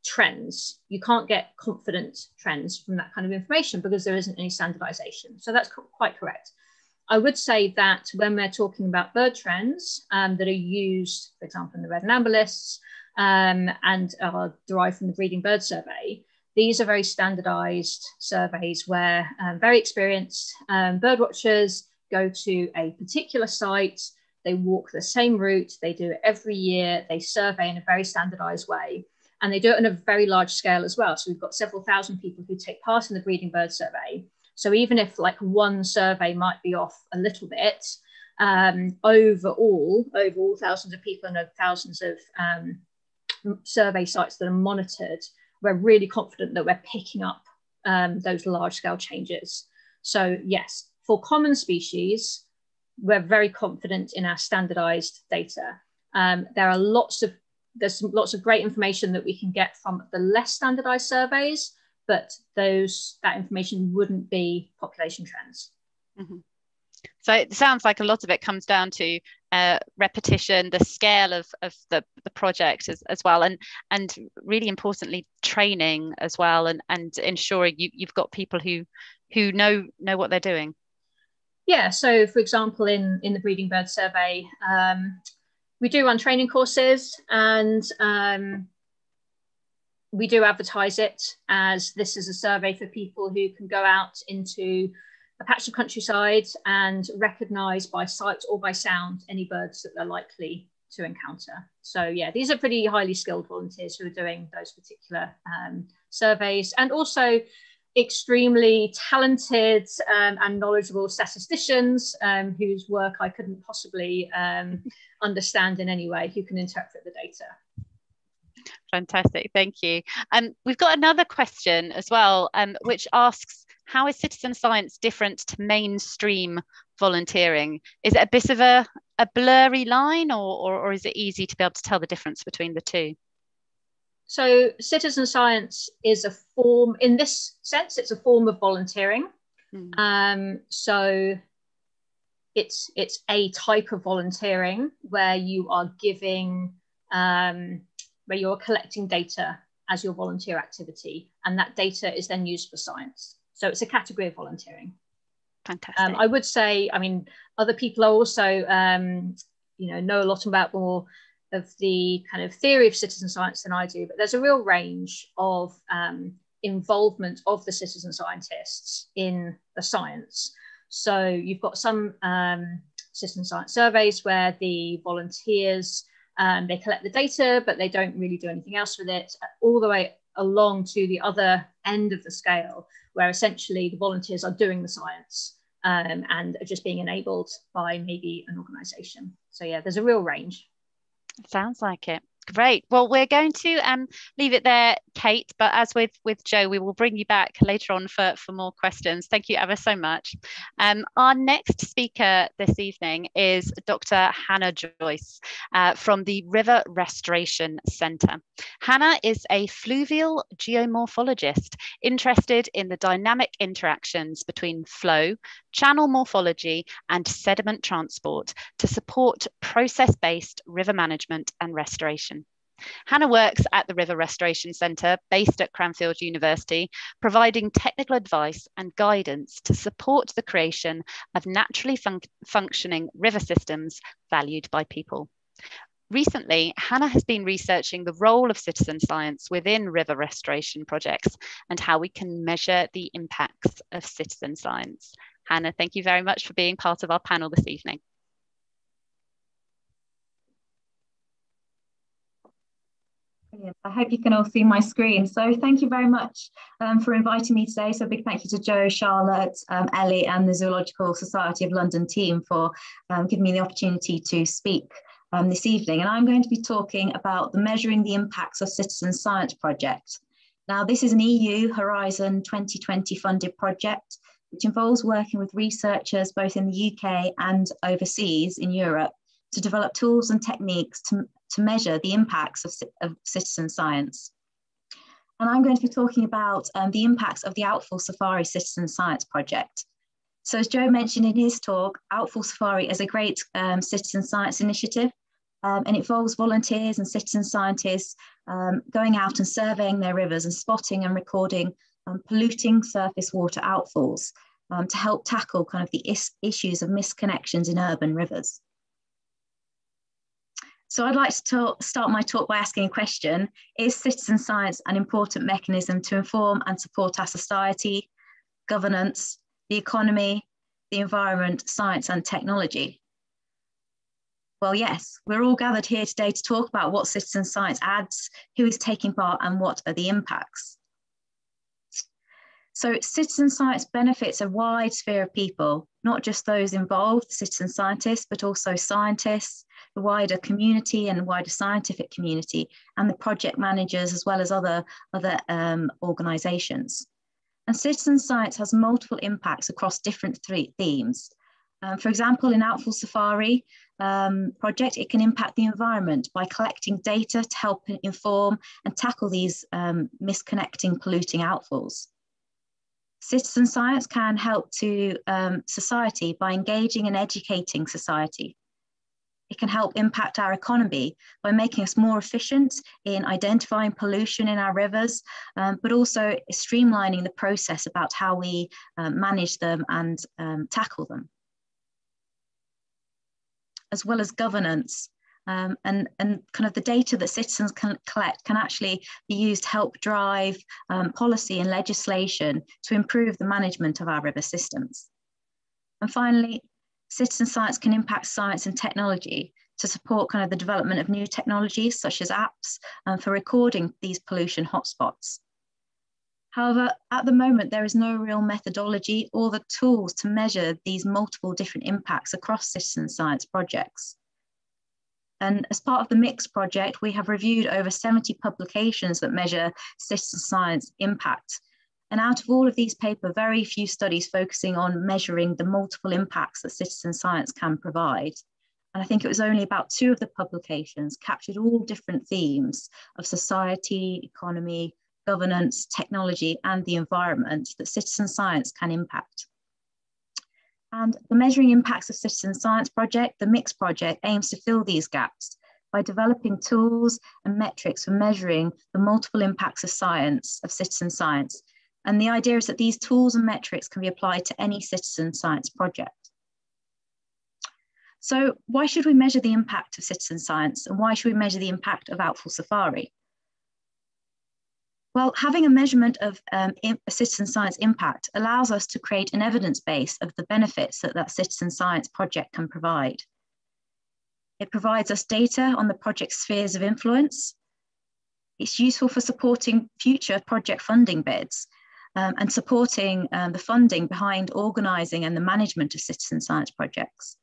trends. You can't get confident trends from that kind of information because there isn't any standardization. So that's quite correct. I would say that when we're talking about bird trends um, that are used, for example, in the red and um, and are derived from the breeding bird survey, these are very standardized surveys where um, very experienced um, bird watchers go to a particular site, they walk the same route, they do it every year, they survey in a very standardized way. And they do it on a very large scale as well. So we've got several thousand people who take part in the breeding bird survey. So even if like one survey might be off a little bit, um, overall, overall thousands of people and thousands of um, survey sites that are monitored, we're really confident that we're picking up um, those large scale changes. So yes, for common species, we're very confident in our standardized data. Um, there are lots of there's lots of great information that we can get from the less standardized surveys but those that information wouldn't be population trends. Mm-hmm. So it sounds like a lot of it comes down to uh, repetition, the scale of, of the, the project as, as well, and and really importantly, training as well, and, and ensuring you, you've got people who who know know what they're doing. Yeah. So, for example, in in the breeding bird survey, um, we do run training courses, and um, we do advertise it as this is a survey for people who can go out into a patch of countryside and recognize by sight or by sound any birds that they're likely to encounter. So yeah, these are pretty highly skilled volunteers who are doing those particular um, surveys and also extremely talented um, and knowledgeable statisticians um, whose work I couldn't possibly um, understand in any way, who can interpret the data. Fantastic, thank you. Um, we've got another question as well, um, which asks, how is citizen science different to mainstream volunteering? Is it a bit of a, a blurry line or, or, or is it easy to be able to tell the difference between the two? So citizen science is a form, in this sense, it's a form of volunteering. Mm. Um, so it's it's a type of volunteering where you are giving um, where you're collecting data as your volunteer activity, and that data is then used for science. So it's a category of volunteering. Fantastic. Um, I would say, I mean, other people are also, um, you know, know a lot about more of the kind of theory of citizen science than I do, but there's a real range of um, involvement of the citizen scientists in the science. So you've got some um, citizen science surveys where the volunteers um, they collect the data, but they don't really do anything else with it, all the way along to the other end of the scale, where essentially the volunteers are doing the science um, and are just being enabled by maybe an organization. So, yeah, there's a real range. Sounds like it. Great. Well, we're going to um, leave it there, Kate. But as with with Joe, we will bring you back later on for, for more questions. Thank you ever so much. Um, our next speaker this evening is Dr. Hannah Joyce uh, from the River Restoration Centre. Hannah is a fluvial geomorphologist interested in the dynamic interactions between flow, channel morphology, and sediment transport to support process based river management and restoration. Hannah works at the River Restoration Centre based at Cranfield University, providing technical advice and guidance to support the creation of naturally fun functioning river systems valued by people. Recently, Hannah has been researching the role of citizen science within river restoration projects and how we can measure the impacts of citizen science. Hannah, thank you very much for being part of our panel this evening. Brilliant. I hope you can all see my screen. So thank you very much um, for inviting me today. So a big thank you to Joe, Charlotte, um, Ellie and the Zoological Society of London team for um, giving me the opportunity to speak um, this evening. And I'm going to be talking about the Measuring the Impacts of Citizen Science project. Now, this is an EU Horizon 2020 funded project, which involves working with researchers both in the UK and overseas in Europe to develop tools and techniques to, to measure the impacts of, of citizen science. And I'm going to be talking about um, the impacts of the Outfall Safari Citizen Science Project. So as Joe mentioned in his talk, Outfall Safari is a great um, citizen science initiative um, and it involves volunteers and citizen scientists um, going out and surveying their rivers and spotting and recording um, polluting surface water outfalls um, to help tackle kind of the is issues of misconnections in urban rivers. So I'd like to talk, start my talk by asking a question. Is citizen science an important mechanism to inform and support our society, governance, the economy, the environment, science and technology? Well, yes, we're all gathered here today to talk about what citizen science adds, who is taking part, and what are the impacts. So, citizen science benefits a wide sphere of people, not just those involved, citizen scientists, but also scientists, the wider community and wider scientific community, and the project managers, as well as other, other um, organizations. And citizen science has multiple impacts across different three themes. Um, for example, in Outfall Safari, um, project, it can impact the environment by collecting data to help inform and tackle these um, misconnecting polluting outfalls. Citizen science can help to um, society by engaging and educating society. It can help impact our economy by making us more efficient in identifying pollution in our rivers, um, but also streamlining the process about how we um, manage them and um, tackle them as well as governance. Um, and, and kind of the data that citizens can collect can actually be used to help drive um, policy and legislation to improve the management of our river systems. And finally, citizen science can impact science and technology to support kind of the development of new technologies such as apps um, for recording these pollution hotspots. However, at the moment, there is no real methodology or the tools to measure these multiple different impacts across citizen science projects. And as part of the MICS project, we have reviewed over 70 publications that measure citizen science impact. And out of all of these papers, very few studies focusing on measuring the multiple impacts that citizen science can provide. And I think it was only about two of the publications captured all different themes of society, economy, governance, technology, and the environment that citizen science can impact. And the Measuring Impacts of Citizen Science project, the MICS project, aims to fill these gaps by developing tools and metrics for measuring the multiple impacts of science, of citizen science. And the idea is that these tools and metrics can be applied to any citizen science project. So why should we measure the impact of citizen science and why should we measure the impact of Outfall Safari? Well, having a measurement of um, citizen science impact allows us to create an evidence base of the benefits that that citizen science project can provide. It provides us data on the project's spheres of influence. It's useful for supporting future project funding bids um, and supporting um, the funding behind organising and the management of citizen science projects.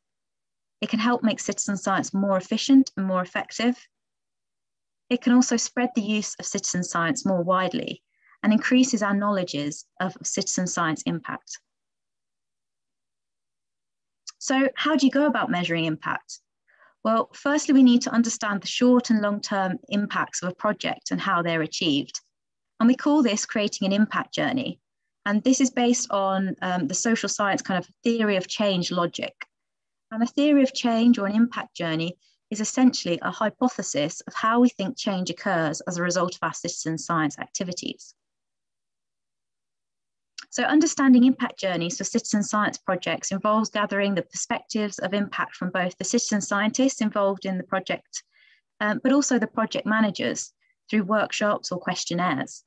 It can help make citizen science more efficient and more effective it can also spread the use of citizen science more widely and increases our knowledges of citizen science impact. So how do you go about measuring impact? Well, firstly, we need to understand the short and long-term impacts of a project and how they're achieved. And we call this creating an impact journey. And this is based on um, the social science kind of theory of change logic. And a theory of change or an impact journey is essentially a hypothesis of how we think change occurs as a result of our citizen science activities. So understanding impact journeys for citizen science projects involves gathering the perspectives of impact from both the citizen scientists involved in the project, um, but also the project managers through workshops or questionnaires.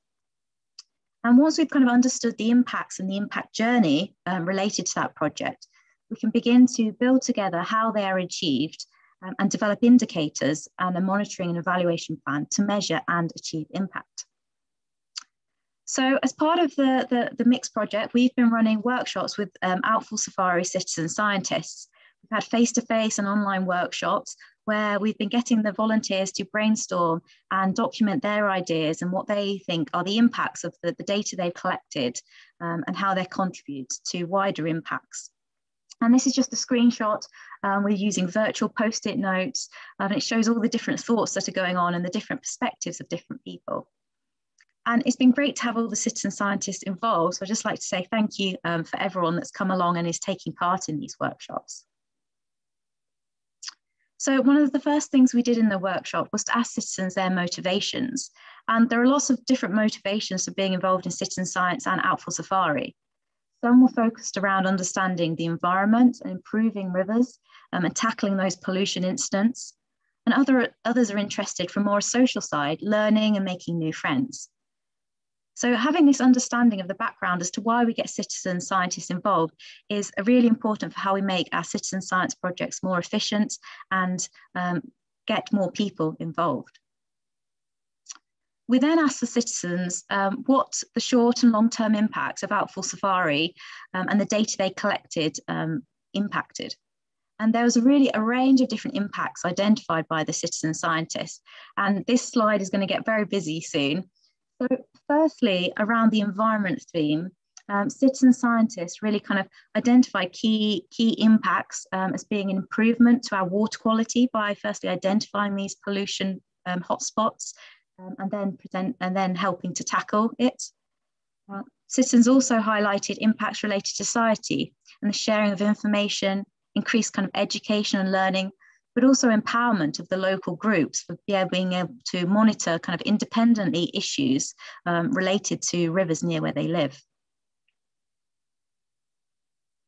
And once we've kind of understood the impacts and the impact journey um, related to that project, we can begin to build together how they are achieved um, and develop indicators and a monitoring and evaluation plan to measure and achieve impact. So as part of the, the, the MICS project, we've been running workshops with um, Outfall Safari citizen scientists. We've had face-to-face -face and online workshops where we've been getting the volunteers to brainstorm and document their ideas and what they think are the impacts of the, the data they've collected um, and how they contribute to wider impacts. And this is just a screenshot. Um, we're using virtual post-it notes, um, and it shows all the different thoughts that are going on and the different perspectives of different people. And it's been great to have all the citizen scientists involved. So I'd just like to say thank you um, for everyone that's come along and is taking part in these workshops. So one of the first things we did in the workshop was to ask citizens their motivations. And there are lots of different motivations for being involved in citizen science and Outfall Safari. Some were focused around understanding the environment and improving rivers um, and tackling those pollution incidents. And other, others are interested from more a social side, learning and making new friends. So having this understanding of the background as to why we get citizen scientists involved is really important for how we make our citizen science projects more efficient and um, get more people involved. We then asked the citizens um, what the short and long-term impacts of Outfall Safari um, and the data they collected um, impacted. And there was really a range of different impacts identified by the citizen scientists. And this slide is going to get very busy soon. So firstly, around the environment theme, um, citizen scientists really kind of identify key, key impacts um, as being an improvement to our water quality by firstly identifying these pollution um, hotspots um, and then present and then helping to tackle it. Uh, citizens also highlighted impacts related to society and the sharing of information, increased kind of education and learning, but also empowerment of the local groups for being able to monitor kind of independently issues um, related to rivers near where they live.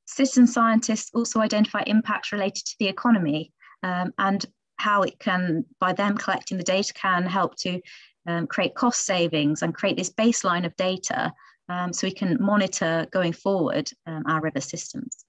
Citizen scientists also identify impacts related to the economy um, and how it can, by them collecting the data, can help to um, create cost savings and create this baseline of data um, so we can monitor going forward um, our river systems.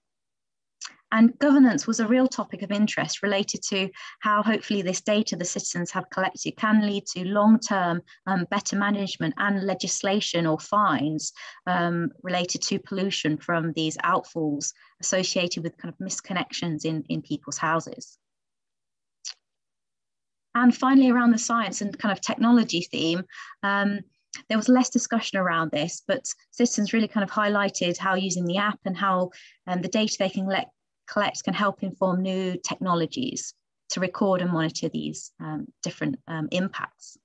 And governance was a real topic of interest related to how hopefully this data the citizens have collected can lead to long-term um, better management and legislation or fines um, related to pollution from these outfalls associated with kind of misconnections in, in people's houses. And finally, around the science and kind of technology theme, um, there was less discussion around this, but citizens really kind of highlighted how using the app and how um, the data they can let, collect can help inform new technologies to record and monitor these um, different um, impacts.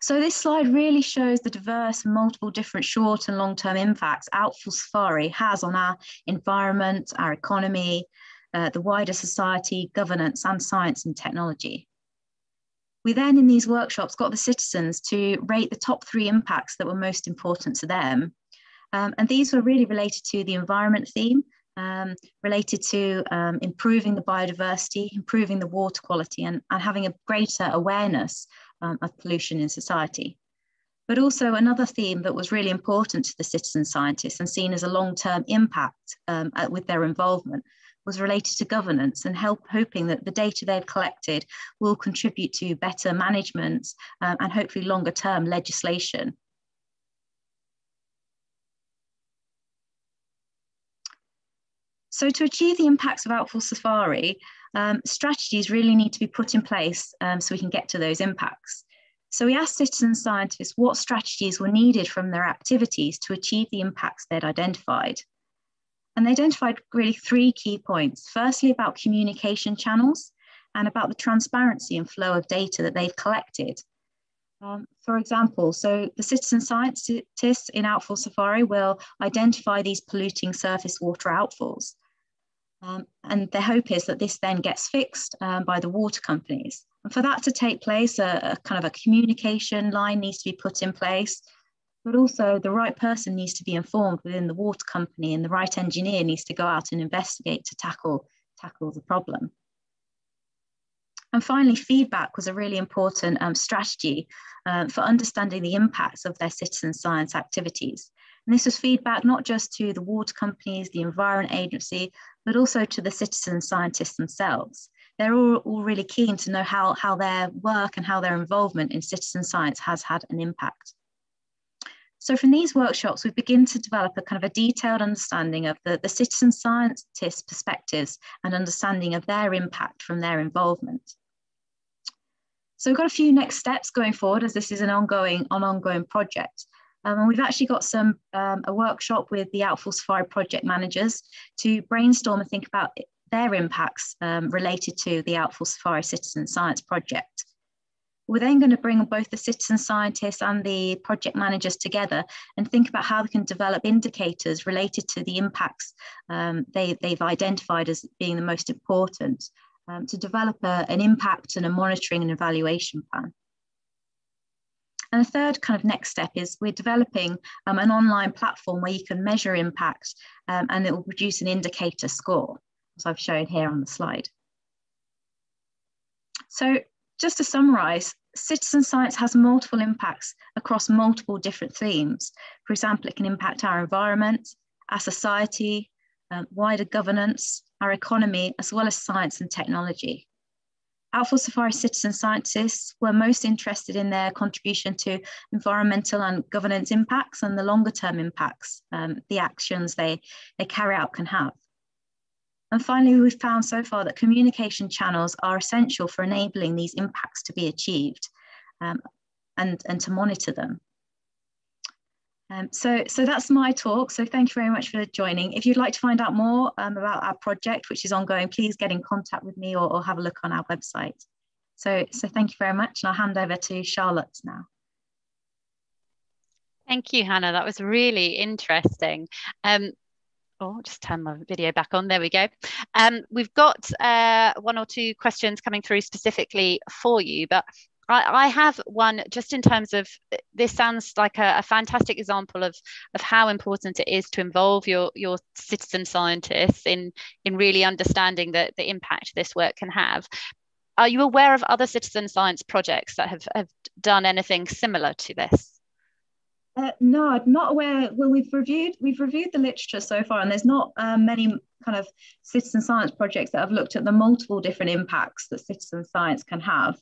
So this slide really shows the diverse multiple different short and long-term impacts Outfall Safari has on our environment, our economy, uh, the wider society, governance, and science and technology. We then, in these workshops, got the citizens to rate the top three impacts that were most important to them. Um, and these were really related to the environment theme, um, related to um, improving the biodiversity, improving the water quality, and, and having a greater awareness um, of pollution in society. But also another theme that was really important to the citizen scientists and seen as a long-term impact um, with their involvement was related to governance and help hoping that the data they've collected will contribute to better management um, and hopefully longer term legislation. So to achieve the impacts of Outfall Safari, um, strategies really need to be put in place um, so we can get to those impacts. So we asked citizen scientists what strategies were needed from their activities to achieve the impacts they'd identified. And they identified really three key points. Firstly, about communication channels and about the transparency and flow of data that they've collected. Um, for example, so the citizen scientists in Outfall Safari will identify these polluting surface water outfalls. Um, and their hope is that this then gets fixed um, by the water companies. And for that to take place, a, a, kind of a communication line needs to be put in place, but also the right person needs to be informed within the water company and the right engineer needs to go out and investigate to tackle, tackle the problem. And finally, feedback was a really important um, strategy uh, for understanding the impacts of their citizen science activities. And this was feedback not just to the water companies, the Environment Agency, but also to the citizen scientists themselves. They're all, all really keen to know how, how their work and how their involvement in citizen science has had an impact. So from these workshops, we begin to develop a kind of a detailed understanding of the, the citizen scientists' perspectives and understanding of their impact from their involvement. So we've got a few next steps going forward as this is an ongoing, an ongoing project. Um, and we've actually got some um, a workshop with the Outfall Safari project managers to brainstorm and think about their impacts um, related to the Outfall Safari Citizen Science Project. We're then going to bring both the citizen scientists and the project managers together and think about how we can develop indicators related to the impacts um, they, they've identified as being the most important um, to develop a, an impact and a monitoring and evaluation plan. And the third kind of next step is we're developing um, an online platform where you can measure impact um, and it will produce an indicator score, as I've shown here on the slide. So just to summarize, citizen science has multiple impacts across multiple different themes. For example, it can impact our environment, our society, um, wider governance, our economy, as well as science and technology. Outfall Safari citizen scientists were most interested in their contribution to environmental and governance impacts and the longer term impacts um, the actions they, they carry out can have. And finally, we've found so far that communication channels are essential for enabling these impacts to be achieved um, and, and to monitor them. Um, so, so that's my talk. So thank you very much for joining. If you'd like to find out more um, about our project, which is ongoing, please get in contact with me or, or, have a look on our website. So, so thank you very much. And I'll hand over to Charlotte now. Thank you, Hannah. That was really interesting. Um, oh, just turn my video back on. There we go. Um, we've got uh, one or two questions coming through specifically for you, but I, I have one just in terms of this sounds like a, a, fantastic example of of how important it is to involve your your citizen scientists in in really understanding the, the impact this work can have. Are you aware of other citizen science projects that have, have done anything similar to this? Uh, no, I'm not aware. Well, we've reviewed we've reviewed the literature so far, and there's not um, many kind of citizen science projects that have looked at the multiple different impacts that citizen science can have.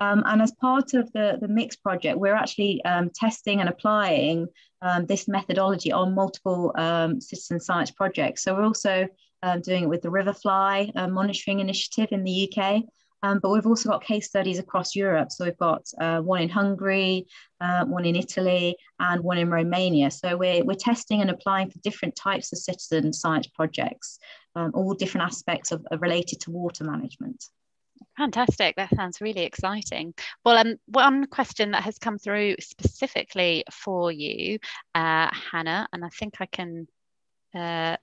Um, and as part of the, the MICS project, we're actually um, testing and applying um, this methodology on multiple um, citizen science projects. So we're also um, doing it with the Riverfly uh, monitoring initiative in the UK. Um, but we've also got case studies across Europe. So we've got uh, one in Hungary, uh, one in Italy, and one in Romania. So we're, we're testing and applying for different types of citizen science projects, all different aspects of, of related to water management. Fantastic. That sounds really exciting. Well, um, one question that has come through specifically for you, uh, Hannah, and I think I can. Uh,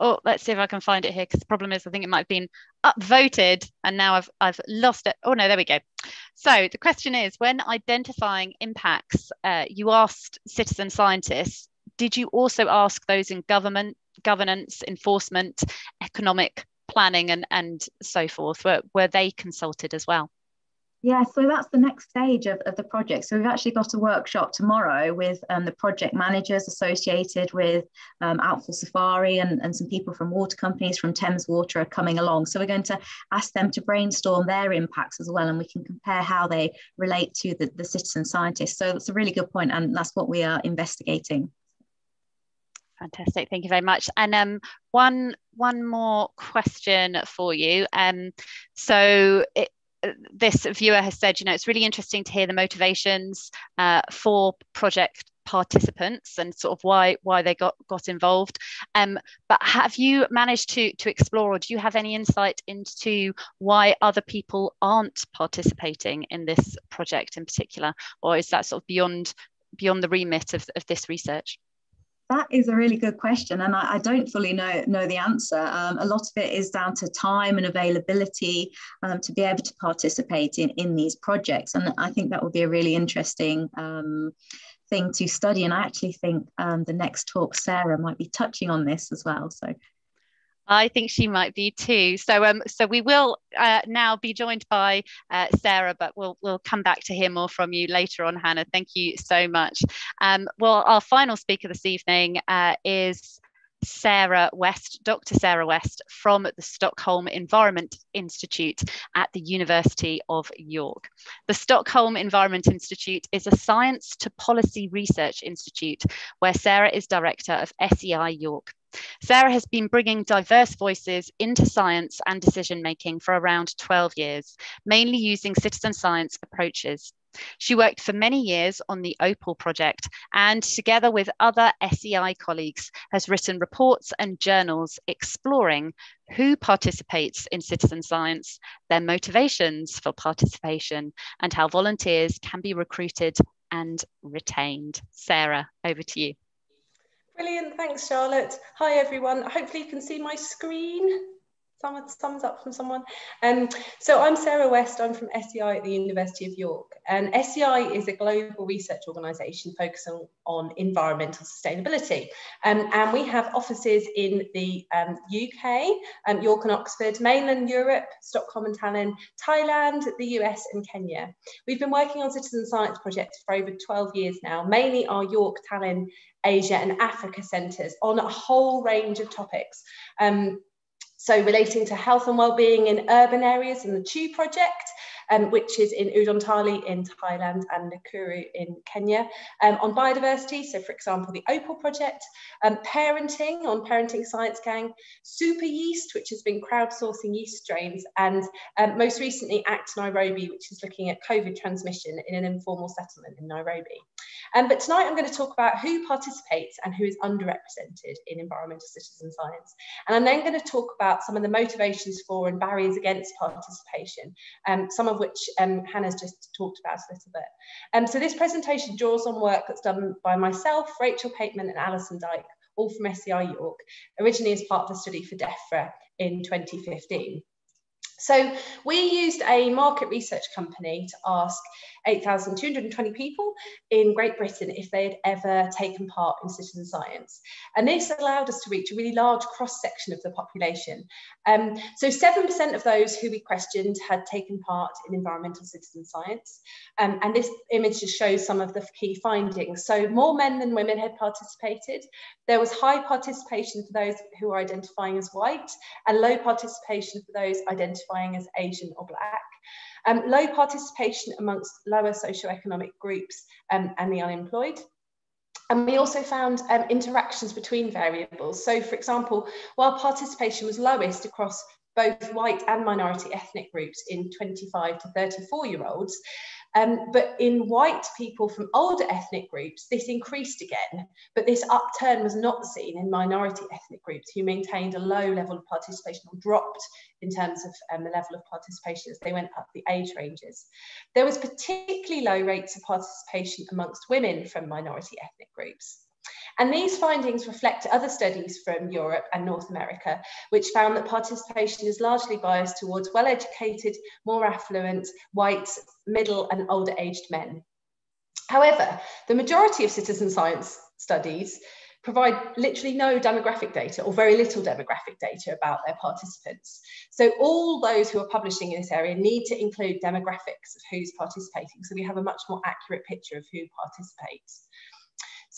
oh, let's see if I can find it here because the problem is I think it might have been upvoted and now I've I've lost it. Oh no, there we go. So the question is, when identifying impacts, uh, you asked citizen scientists. Did you also ask those in government, governance, enforcement, economic planning and, and so forth, were, were they consulted as well? Yeah, so that's the next stage of, of the project. So we've actually got a workshop tomorrow with um, the project managers associated with um, Outfall Safari and, and some people from water companies from Thames Water are coming along. So we're going to ask them to brainstorm their impacts as well, and we can compare how they relate to the, the citizen scientists. So that's a really good point, and that's what we are investigating. Fantastic, thank you very much. And um, one one more question for you. Um, so it, this viewer has said, you know, it's really interesting to hear the motivations uh, for project participants and sort of why why they got got involved. Um, but have you managed to to explore, or do you have any insight into why other people aren't participating in this project in particular, or is that sort of beyond beyond the remit of, of this research? That is a really good question, and I, I don't fully know know the answer. Um, a lot of it is down to time and availability um, to be able to participate in in these projects, and I think that would be a really interesting. Um, thing to study and i actually think um, the next talk sarah might be touching on this as well so I think she might be too. So, um, so we will uh, now be joined by uh, Sarah, but we'll we'll come back to hear more from you later on, Hannah. Thank you so much. Um, well, our final speaker this evening uh, is Sarah West, Dr. Sarah West from the Stockholm Environment Institute at the University of York. The Stockholm Environment Institute is a science to policy research institute where Sarah is director of SEI York. Sarah has been bringing diverse voices into science and decision making for around 12 years, mainly using citizen science approaches. She worked for many years on the OPAL project and, together with other SEI colleagues, has written reports and journals exploring who participates in citizen science, their motivations for participation, and how volunteers can be recruited and retained. Sarah, over to you. Brilliant, thanks Charlotte. Hi everyone, hopefully you can see my screen. Thumbs up from someone. Um, so I'm Sarah West, I'm from SEI at the University of York. And SEI is a global research organisation focusing on environmental sustainability. Um, and we have offices in the um, UK, um, York and Oxford, mainland Europe, Stockholm and Tallinn, Thailand, the US and Kenya. We've been working on citizen science projects for over 12 years now, mainly our York, Tallinn, Asia and Africa centres on a whole range of topics. Um, so relating to health and well-being in urban areas in the CHU project, um, which is in Udon Thani in Thailand and Nakuru in Kenya, um, on biodiversity. So, for example, the Opal project, um, parenting on Parenting Science Gang, super yeast, which has been crowdsourcing yeast strains, and um, most recently, ACT Nairobi, which is looking at COVID transmission in an informal settlement in Nairobi. Um, but tonight I'm going to talk about who participates and who is underrepresented in environmental citizen science. And I'm then going to talk about some of the motivations for and barriers against participation, um, some of which um, Hannah's just talked about a little bit. Um, so this presentation draws on work that's done by myself, Rachel Pateman and Alison Dyke, all from SEI York, originally as part of the study for DEFRA in 2015. So we used a market research company to ask 8,220 people in Great Britain if they had ever taken part in citizen science. And this allowed us to reach a really large cross section of the population. Um, so 7% of those who we questioned had taken part in environmental citizen science. Um, and this image just shows some of the key findings. So more men than women had participated. There was high participation for those who were identifying as white and low participation for those identifying as Asian or black. Um, low participation amongst lower socioeconomic groups um, and the unemployed. And we also found um, interactions between variables. So, for example, while participation was lowest across both white and minority ethnic groups in 25 to 34 year olds, um, but in white people from older ethnic groups, this increased again, but this upturn was not seen in minority ethnic groups who maintained a low level of participation or dropped in terms of um, the level of participation as they went up the age ranges. There was particularly low rates of participation amongst women from minority ethnic groups. And these findings reflect other studies from Europe and North America, which found that participation is largely biased towards well educated, more affluent, white, middle, and older aged men. However, the majority of citizen science studies provide literally no demographic data or very little demographic data about their participants. So all those who are publishing in this area need to include demographics of who's participating so we have a much more accurate picture of who participates.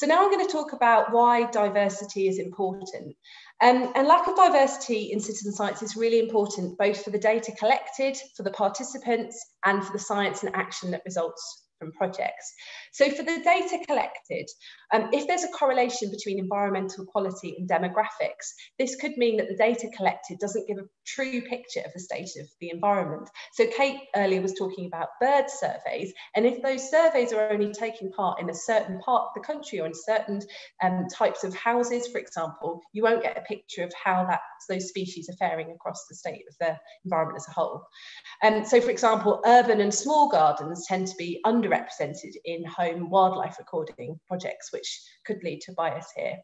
So now I'm going to talk about why diversity is important. Um, and lack of diversity in citizen science is really important, both for the data collected, for the participants, and for the science and action that results projects. So for the data collected, um, if there's a correlation between environmental quality and demographics, this could mean that the data collected doesn't give a true picture of the state of the environment. So Kate earlier was talking about bird surveys, and if those surveys are only taking part in a certain part of the country or in certain um, types of houses, for example, you won't get a picture of how that, those species are faring across the state of the environment as a whole. Um, so for example, urban and small gardens tend to be under underrepresented in home wildlife recording projects, which could lead to bias here.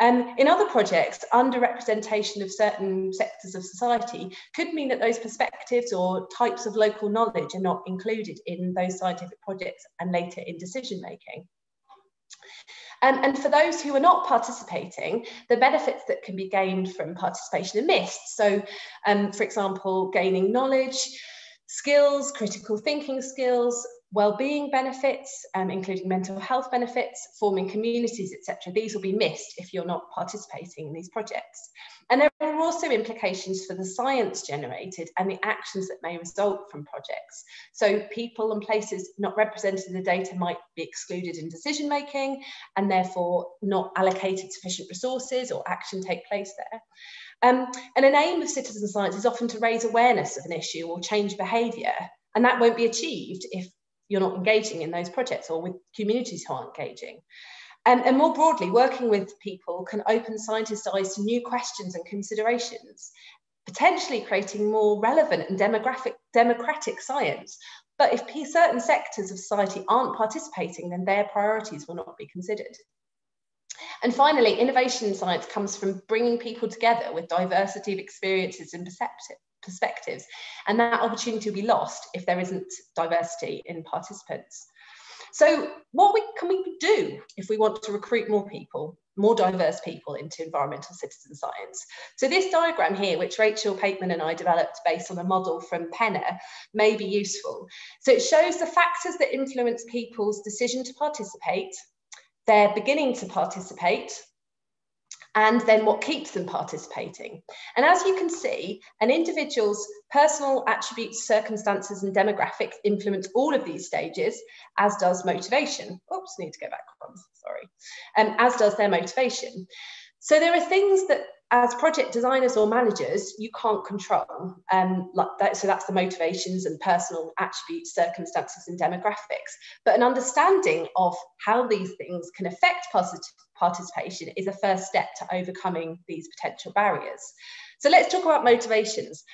Um, in other projects, underrepresentation of certain sectors of society could mean that those perspectives or types of local knowledge are not included in those scientific projects and later in decision making. Um, and for those who are not participating, the benefits that can be gained from participation are missed. So, um, for example, gaining knowledge, skills, critical thinking skills, well-being benefits, um, including mental health benefits, forming communities, etc. These will be missed if you're not participating in these projects. And there are also implications for the science generated and the actions that may result from projects. So people and places not represented in the data might be excluded in decision making and therefore not allocated sufficient resources or action take place there. Um, and an aim of citizen science is often to raise awareness of an issue or change behaviour. And that won't be achieved if you're not engaging in those projects or with communities who aren't engaging. And, more broadly, working with people can open scientists' eyes to new questions and considerations, potentially creating more relevant and demographic, democratic science. But if certain sectors of society aren't participating, then their priorities will not be considered. And finally, innovation in science comes from bringing people together with diversity of experiences and perspectives. And that opportunity will be lost if there isn't diversity in participants. So what we, can we do if we want to recruit more people, more diverse people into environmental citizen science? So this diagram here, which Rachel Pateman and I developed based on a model from Penner, may be useful. So it shows the factors that influence people's decision to participate, their beginning to participate, and then what keeps them participating. And as you can see, an individual's personal attributes, circumstances, and demographics influence all of these stages, as does motivation. Oops, need to go back one, sorry. Um, as does their motivation. So there are things that as project designers or managers, you can't control. Um, like that, so that's the motivations and personal attributes, circumstances, and demographics. But an understanding of how these things can affect positive participation is a first step to overcoming these potential barriers. So let's talk about motivations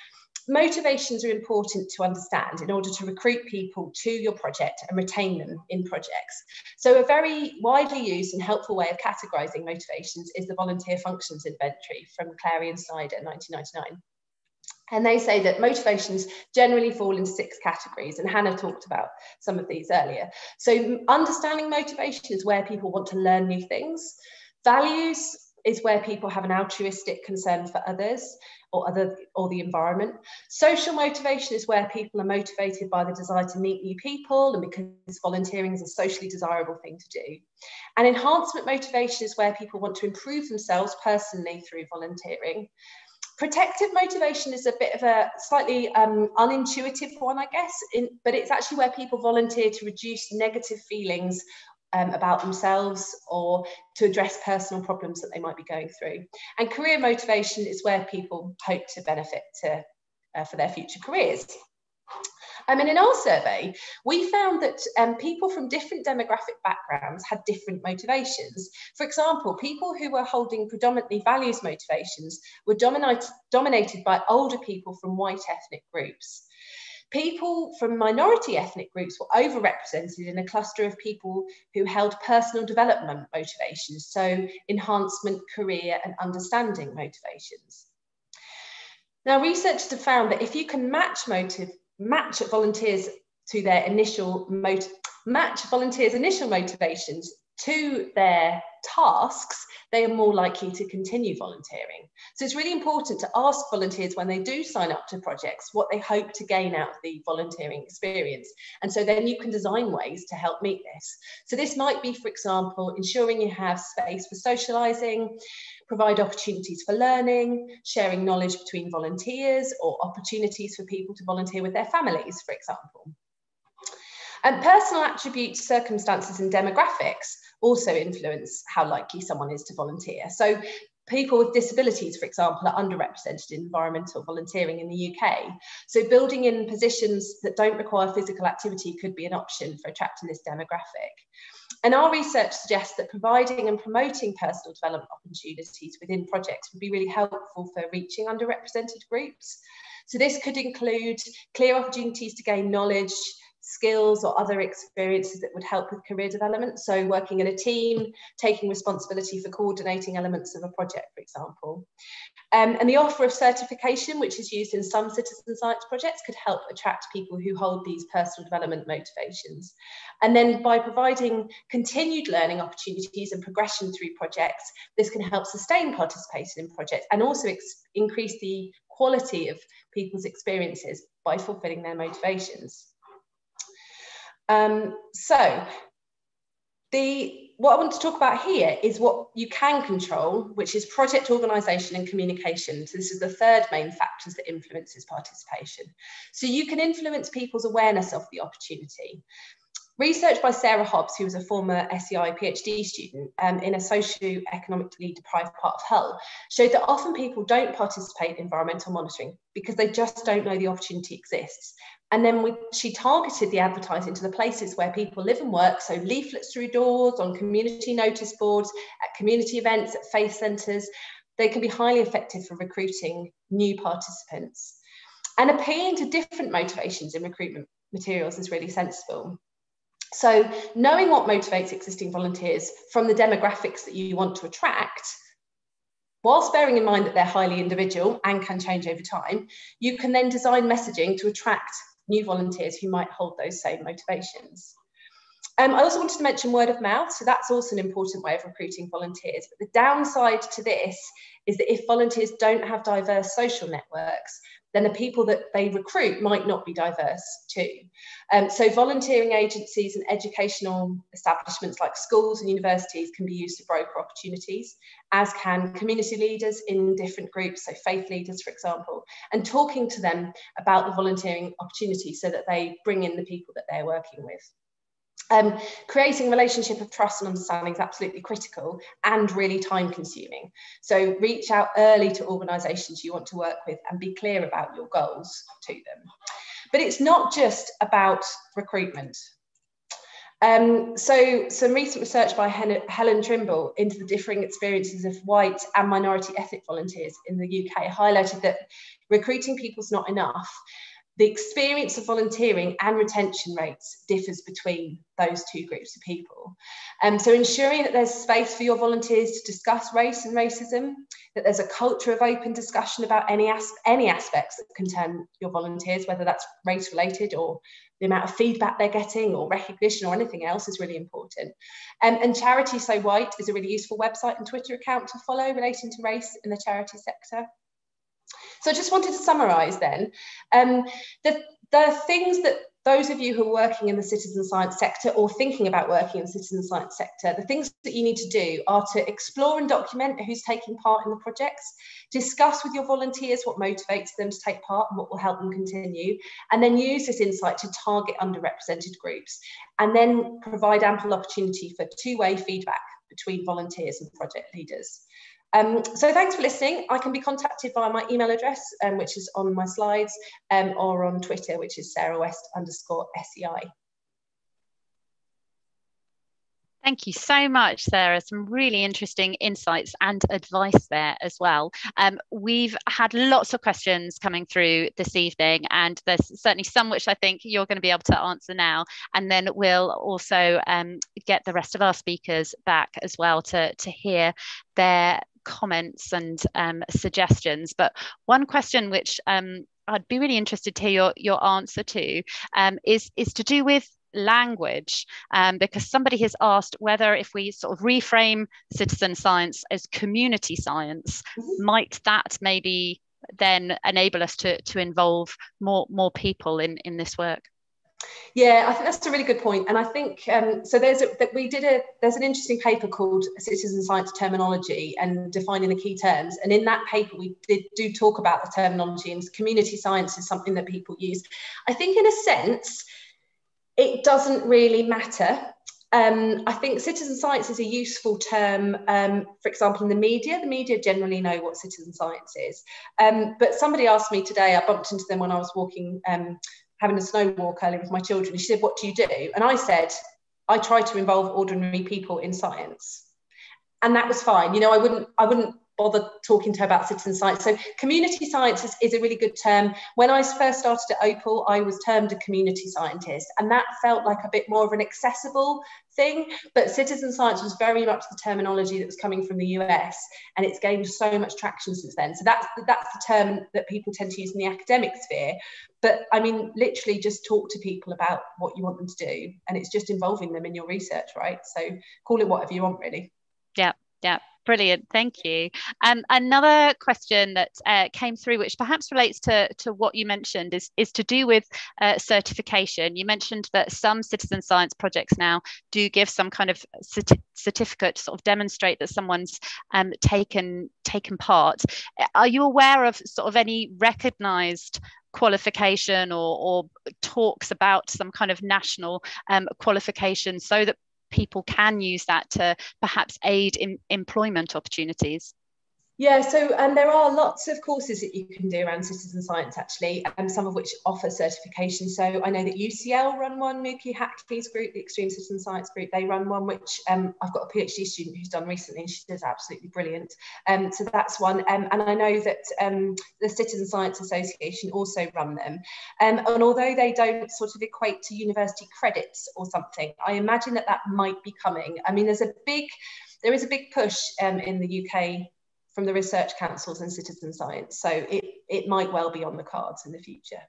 motivations are important to understand in order to recruit people to your project and retain them in projects. So a very widely used and helpful way of categorising motivations is the volunteer functions inventory from Clary and Snyder 1999. And they say that motivations generally fall into six categories, and Hannah talked about some of these earlier. So, understanding motivation is where people want to learn new things. Values is where people have an altruistic concern for others or other or the environment. Social motivation is where people are motivated by the desire to meet new people and because volunteering is a socially desirable thing to do. And enhancement motivation is where people want to improve themselves personally through volunteering. Protective motivation is a bit of a slightly um, unintuitive one, I guess, in, but it's actually where people volunteer to reduce negative feelings um, about themselves or to address personal problems that they might be going through. And career motivation is where people hope to benefit to, uh, for their future careers. Um, and in our survey, we found that um, people from different demographic backgrounds had different motivations. For example, people who were holding predominantly values motivations were dominate, dominated by older people from white ethnic groups. People from minority ethnic groups were overrepresented in a cluster of people who held personal development motivations, so enhancement, career, and understanding motivations. Now, researchers have found that if you can match motive, match volunteers to their initial motive, match volunteers' initial motivations to their tasks, they are more likely to continue volunteering. So it's really important to ask volunteers when they do sign up to projects what they hope to gain out of the volunteering experience. And so then you can design ways to help meet this. So this might be, for example, ensuring you have space for socialising, provide opportunities for learning, sharing knowledge between volunteers, or opportunities for people to volunteer with their families, for example. And personal attributes, circumstances, and demographics also influence how likely someone is to volunteer. So people with disabilities, for example, are underrepresented in environmental volunteering in the UK. So building in positions that don't require physical activity could be an option for attracting this demographic. And our research suggests that providing and promoting personal development opportunities within projects would be really helpful for reaching underrepresented groups. So this could include clear opportunities to gain knowledge, skills or other experiences that would help with career development. So working in a team, taking responsibility for coordinating elements of a project, for example. Um, and the offer of certification, which is used in some citizen science projects, could help attract people who hold these personal development motivations. And then by providing continued learning opportunities and progression through projects, this can help sustain participation in projects and also increase the quality of people's experiences by fulfilling their motivations. Um, so the what I want to talk about here is what you can control, which is project organisation and communication. So this is the third main factors that influences participation. So you can influence people's awareness of the opportunity. Research by Sarah Hobbs, who was a former SEI PhD student um, in a socio-economically deprived part of Hull, showed that often people don't participate in environmental monitoring because they just don't know the opportunity exists. And then we, she targeted the advertising to the places where people live and work. So leaflets through doors, on community notice boards, at community events, at faith centres. They can be highly effective for recruiting new participants. And appealing to different motivations in recruitment materials is really sensible. So knowing what motivates existing volunteers from the demographics that you want to attract, whilst bearing in mind that they're highly individual and can change over time, you can then design messaging to attract new volunteers who might hold those same motivations. Um, I also wanted to mention word of mouth. So that's also an important way of recruiting volunteers. But the downside to this is that if volunteers don't have diverse social networks, then the people that they recruit might not be diverse too. Um, so volunteering agencies and educational establishments like schools and universities can be used to broker opportunities, as can community leaders in different groups, so faith leaders, for example, and talking to them about the volunteering opportunity so that they bring in the people that they're working with. Um, creating a relationship of trust and understanding is absolutely critical and really time consuming. So reach out early to organisations you want to work with and be clear about your goals to them. But it's not just about recruitment. Um, so some recent research by Helen Trimble into the differing experiences of white and minority ethnic volunteers in the UK highlighted that recruiting people is not enough the experience of volunteering and retention rates differs between those two groups of people. Um, so ensuring that there's space for your volunteers to discuss race and racism, that there's a culture of open discussion about any, as any aspects that concern your volunteers, whether that's race related or the amount of feedback they're getting or recognition or anything else is really important. Um, and Charity So White is a really useful website and Twitter account to follow relating to race in the charity sector. So I just wanted to summarise then um, the, the things that those of you who are working in the citizen science sector or thinking about working in the citizen science sector, the things that you need to do are to explore and document who's taking part in the projects, discuss with your volunteers what motivates them to take part and what will help them continue, and then use this insight to target underrepresented groups, and then provide ample opportunity for two-way feedback between volunteers and project leaders. Um, so thanks for listening. I can be contacted via my email address, um, which is on my slides, um, or on Twitter, which is Sarah West underscore SEI. Thank you so much, Sarah. Some really interesting insights and advice there as well. Um, we've had lots of questions coming through this evening, and there's certainly some which I think you're going to be able to answer now. And then we'll also um, get the rest of our speakers back as well to, to hear their comments and um, suggestions. But one question which um, I'd be really interested to hear your, your answer to um, is, is to do with language um, because somebody has asked whether if we sort of reframe citizen science as community science mm-hmm. might that maybe then enable us to to involve more more people in in this work yeah, I think that's a really good point, and I think um, so. There's a that we did a there's an interesting paper called Citizen Science Terminology and defining the key terms, and in that paper we did do talk about the terminology and community science is something that people use. I think in a sense, it doesn't really matter. Um, I think citizen science is a useful term, um, for example, in the media. The media generally know what citizen science is. Um, but somebody asked me today, I bumped into them when I was walking um, having a snow walk earlier with my children. She said, What do you do? And I said, I try to involve ordinary people in science. And that was fine. You know, I wouldn't, I wouldn't bother talking to her about citizen science. So community science is, is, a really good term. When I first started at Opal, I was termed a community scientist, and that felt like a bit more of an accessible thing. But citizen science was very much the terminology that was coming from the US, and it's gained so much traction since then. So that's that's the term that people tend to use in the academic sphere. But I mean, literally, just talk to people about what you want them to do, and it's just involving them in your research, right? So call it whatever you want, really. Yeah, yeah. Brilliant, thank you. Um, another question that uh, came through, which perhaps relates to, to what you mentioned, is, is to do with uh, certification. You mentioned that some citizen science projects now do give some kind of certi certificate to sort of demonstrate that someone's um, taken taken part. Are you aware of sort of any recognised qualification or, or, talks about some kind of national um, qualification so that people can use that to perhaps aid in employment opportunities? Yeah, so and there are lots of courses that you can do around citizen science actually, and um, some of which offer certification. So I know that UCL run one, Muki Haklay's group, the Extreme Citizen Science group, they run one, which um, I've got a PhD student who's done recently, and she does absolutely brilliant. Um, so that's one, um, and I know that um, the Citizen Science Association also run them. Um, and although they don't sort of equate to university credits or something, I imagine that that might be coming. I mean, there's a big there is a big push um, in the UK from the research councils and citizen science. So it, it might well be on the cards in the future.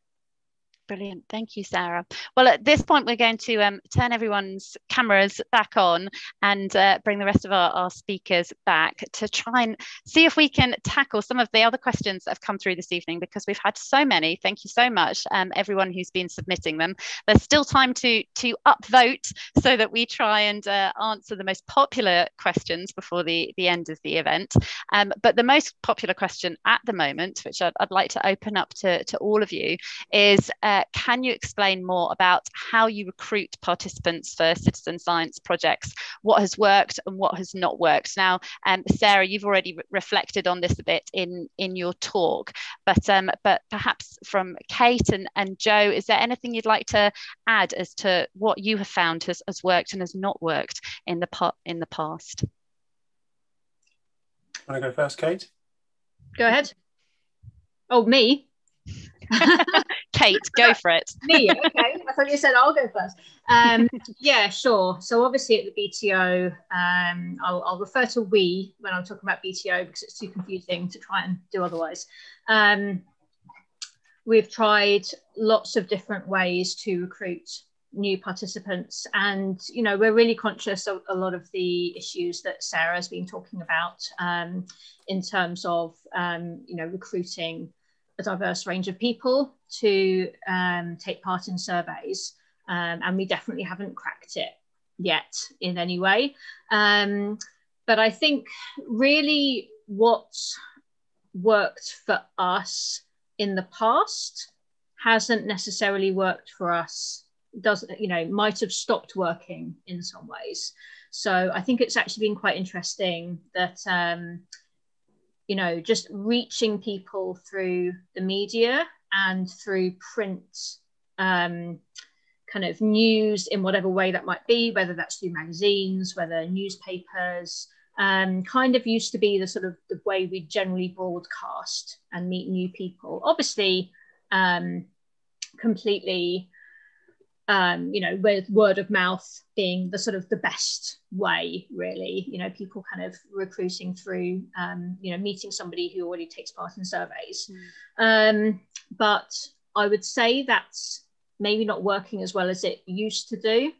Brilliant. Thank you, Sarah. Well, at this point, we're going to um, turn everyone's cameras back on and uh, bring the rest of our, our, speakers back to try and see if we can tackle some of the other questions that have come through this evening because we've had so many. Thank you so much, um, everyone who's been submitting them. There's still time to, to upvote so that we try and uh, answer the most popular questions before the, the end of the event. Um, but the most popular question at the moment, which I'd, I'd like to open up to, to all of you, is can you explain more about how you recruit participants for citizen science projects? What has worked and what has not worked? Now, um, Sarah, you've already re reflected on this a bit in, in your talk, but, um, but perhaps from Kate and, and Joe, is there anything you'd like to add as to what you have found has, has worked and has not worked in the, in the past? Want to go first, Kate? Go ahead. Oh, me? Kate, go for it. Me, okay. I thought you said I'll go first. Um, yeah, sure. So obviously at the BTO, um, I'll, I'll, refer to we when I'm talking about BTO because it's too confusing to try and do otherwise. Um, we've tried lots of different ways to recruit new participants and you know we're really conscious of a lot of the issues that sarah has been talking about um, in terms of um, you know recruiting a diverse range of people to um, take part in surveys. Um, and we definitely haven't cracked it yet in any way. Um, but I think really what worked for us in the past hasn't necessarily worked for us doesn't you know might have stopped working in some ways so i think it's actually been quite interesting that um, you know, just reaching people through the media and through print um, kind of news in whatever way that might be, whether that's through magazines, whether newspapers, um, kind of used to be the sort of the way we generally broadcast and meet new people. Obviously, um, completely um, you know, with word of mouth being the sort of the best way, really. You know, people kind of recruiting through, um, you know, meeting somebody who already takes part in surveys. Mm. Um, but I would say that's maybe not working as well as it used to do.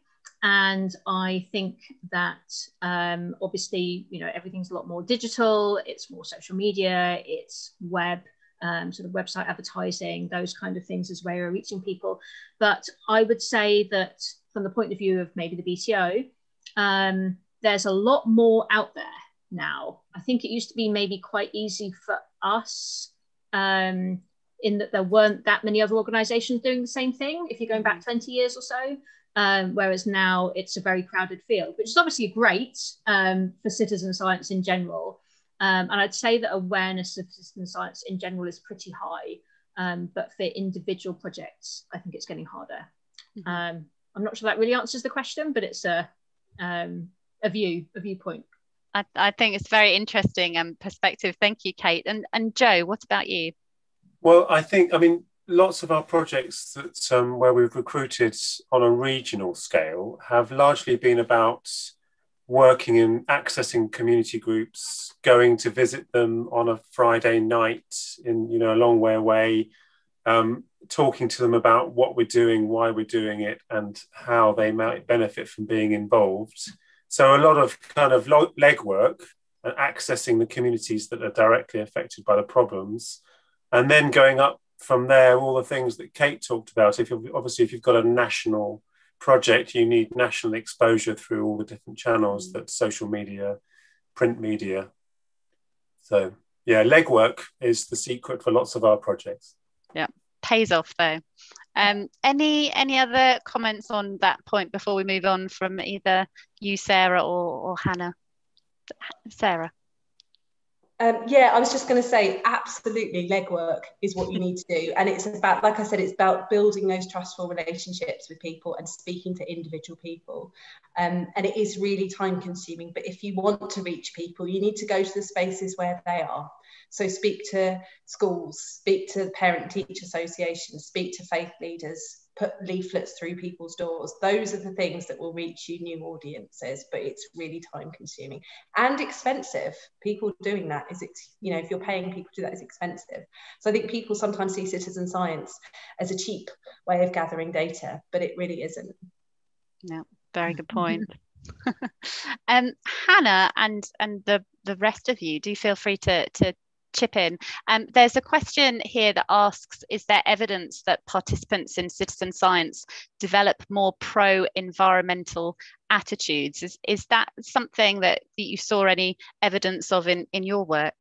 And I think that um, obviously, you know, everything's a lot more digital. It's more social media. It's web um, sort of website advertising, those kind of things as way of reaching people. But I would say that from the point of view of maybe the BTO, um, there's a lot more out there now. I think it used to be maybe quite easy for us um, in that there weren't that many other organizations doing the same thing if you're going back mm-hmm. 20 years or so. Um, whereas now it's a very crowded field, which is obviously great um, for citizen science in general. Um, and I'd say that awareness of citizen science in general is pretty high, um, but for individual projects, I think it's getting harder. Mm-hmm. Um, I'm not sure that really answers the question, but it's a um, a view, a viewpoint. I, I think it's very interesting um, perspective. Thank you, Kate. And and Joe, what about you? Well, I think I mean lots of our projects that um, where we've recruited on a regional scale have largely been about working in accessing community groups, going to visit them on a Friday night in you know a long way away, um, talking to them about what we're doing, why we're doing it, and how they might benefit from being involved. So a lot of kind of legwork and accessing the communities that are directly affected by the problems, and then going up from there all the things that Kate talked about. If you obviously if you've got a national project, you need national exposure through all the different channels that social media, print media. So yeah, legwork is the secret for lots of our projects. Yeah, pays off though. Um, any any other comments on that point before we move on from either you, Sarah, or, or Hannah? Sarah. Um, yeah, I was just going to say, absolutely, legwork is what you need to do, and it's about, like I said, it's about building those trustful relationships with people and speaking to individual people. Um, and it is really time consuming, but if you want to reach people, you need to go to the spaces where they are. So speak to schools, speak to parent teacher associations, speak to faith leaders, put leaflets through people's doors. Those are the things that will reach you new audiences, but it's really time consuming and expensive. People doing that is, you know, if you're paying people to do that, is expensive. So I think people sometimes see citizen science as a cheap way of gathering data, but it really isn't. Yeah, very good point. um, Hannah and and the the rest of you, do feel free to to chip in. Um, there's a question here that asks Is there evidence that participants in citizen science develop more pro environmental attitudes? Is, is that something that, that you saw any evidence of in, in your work?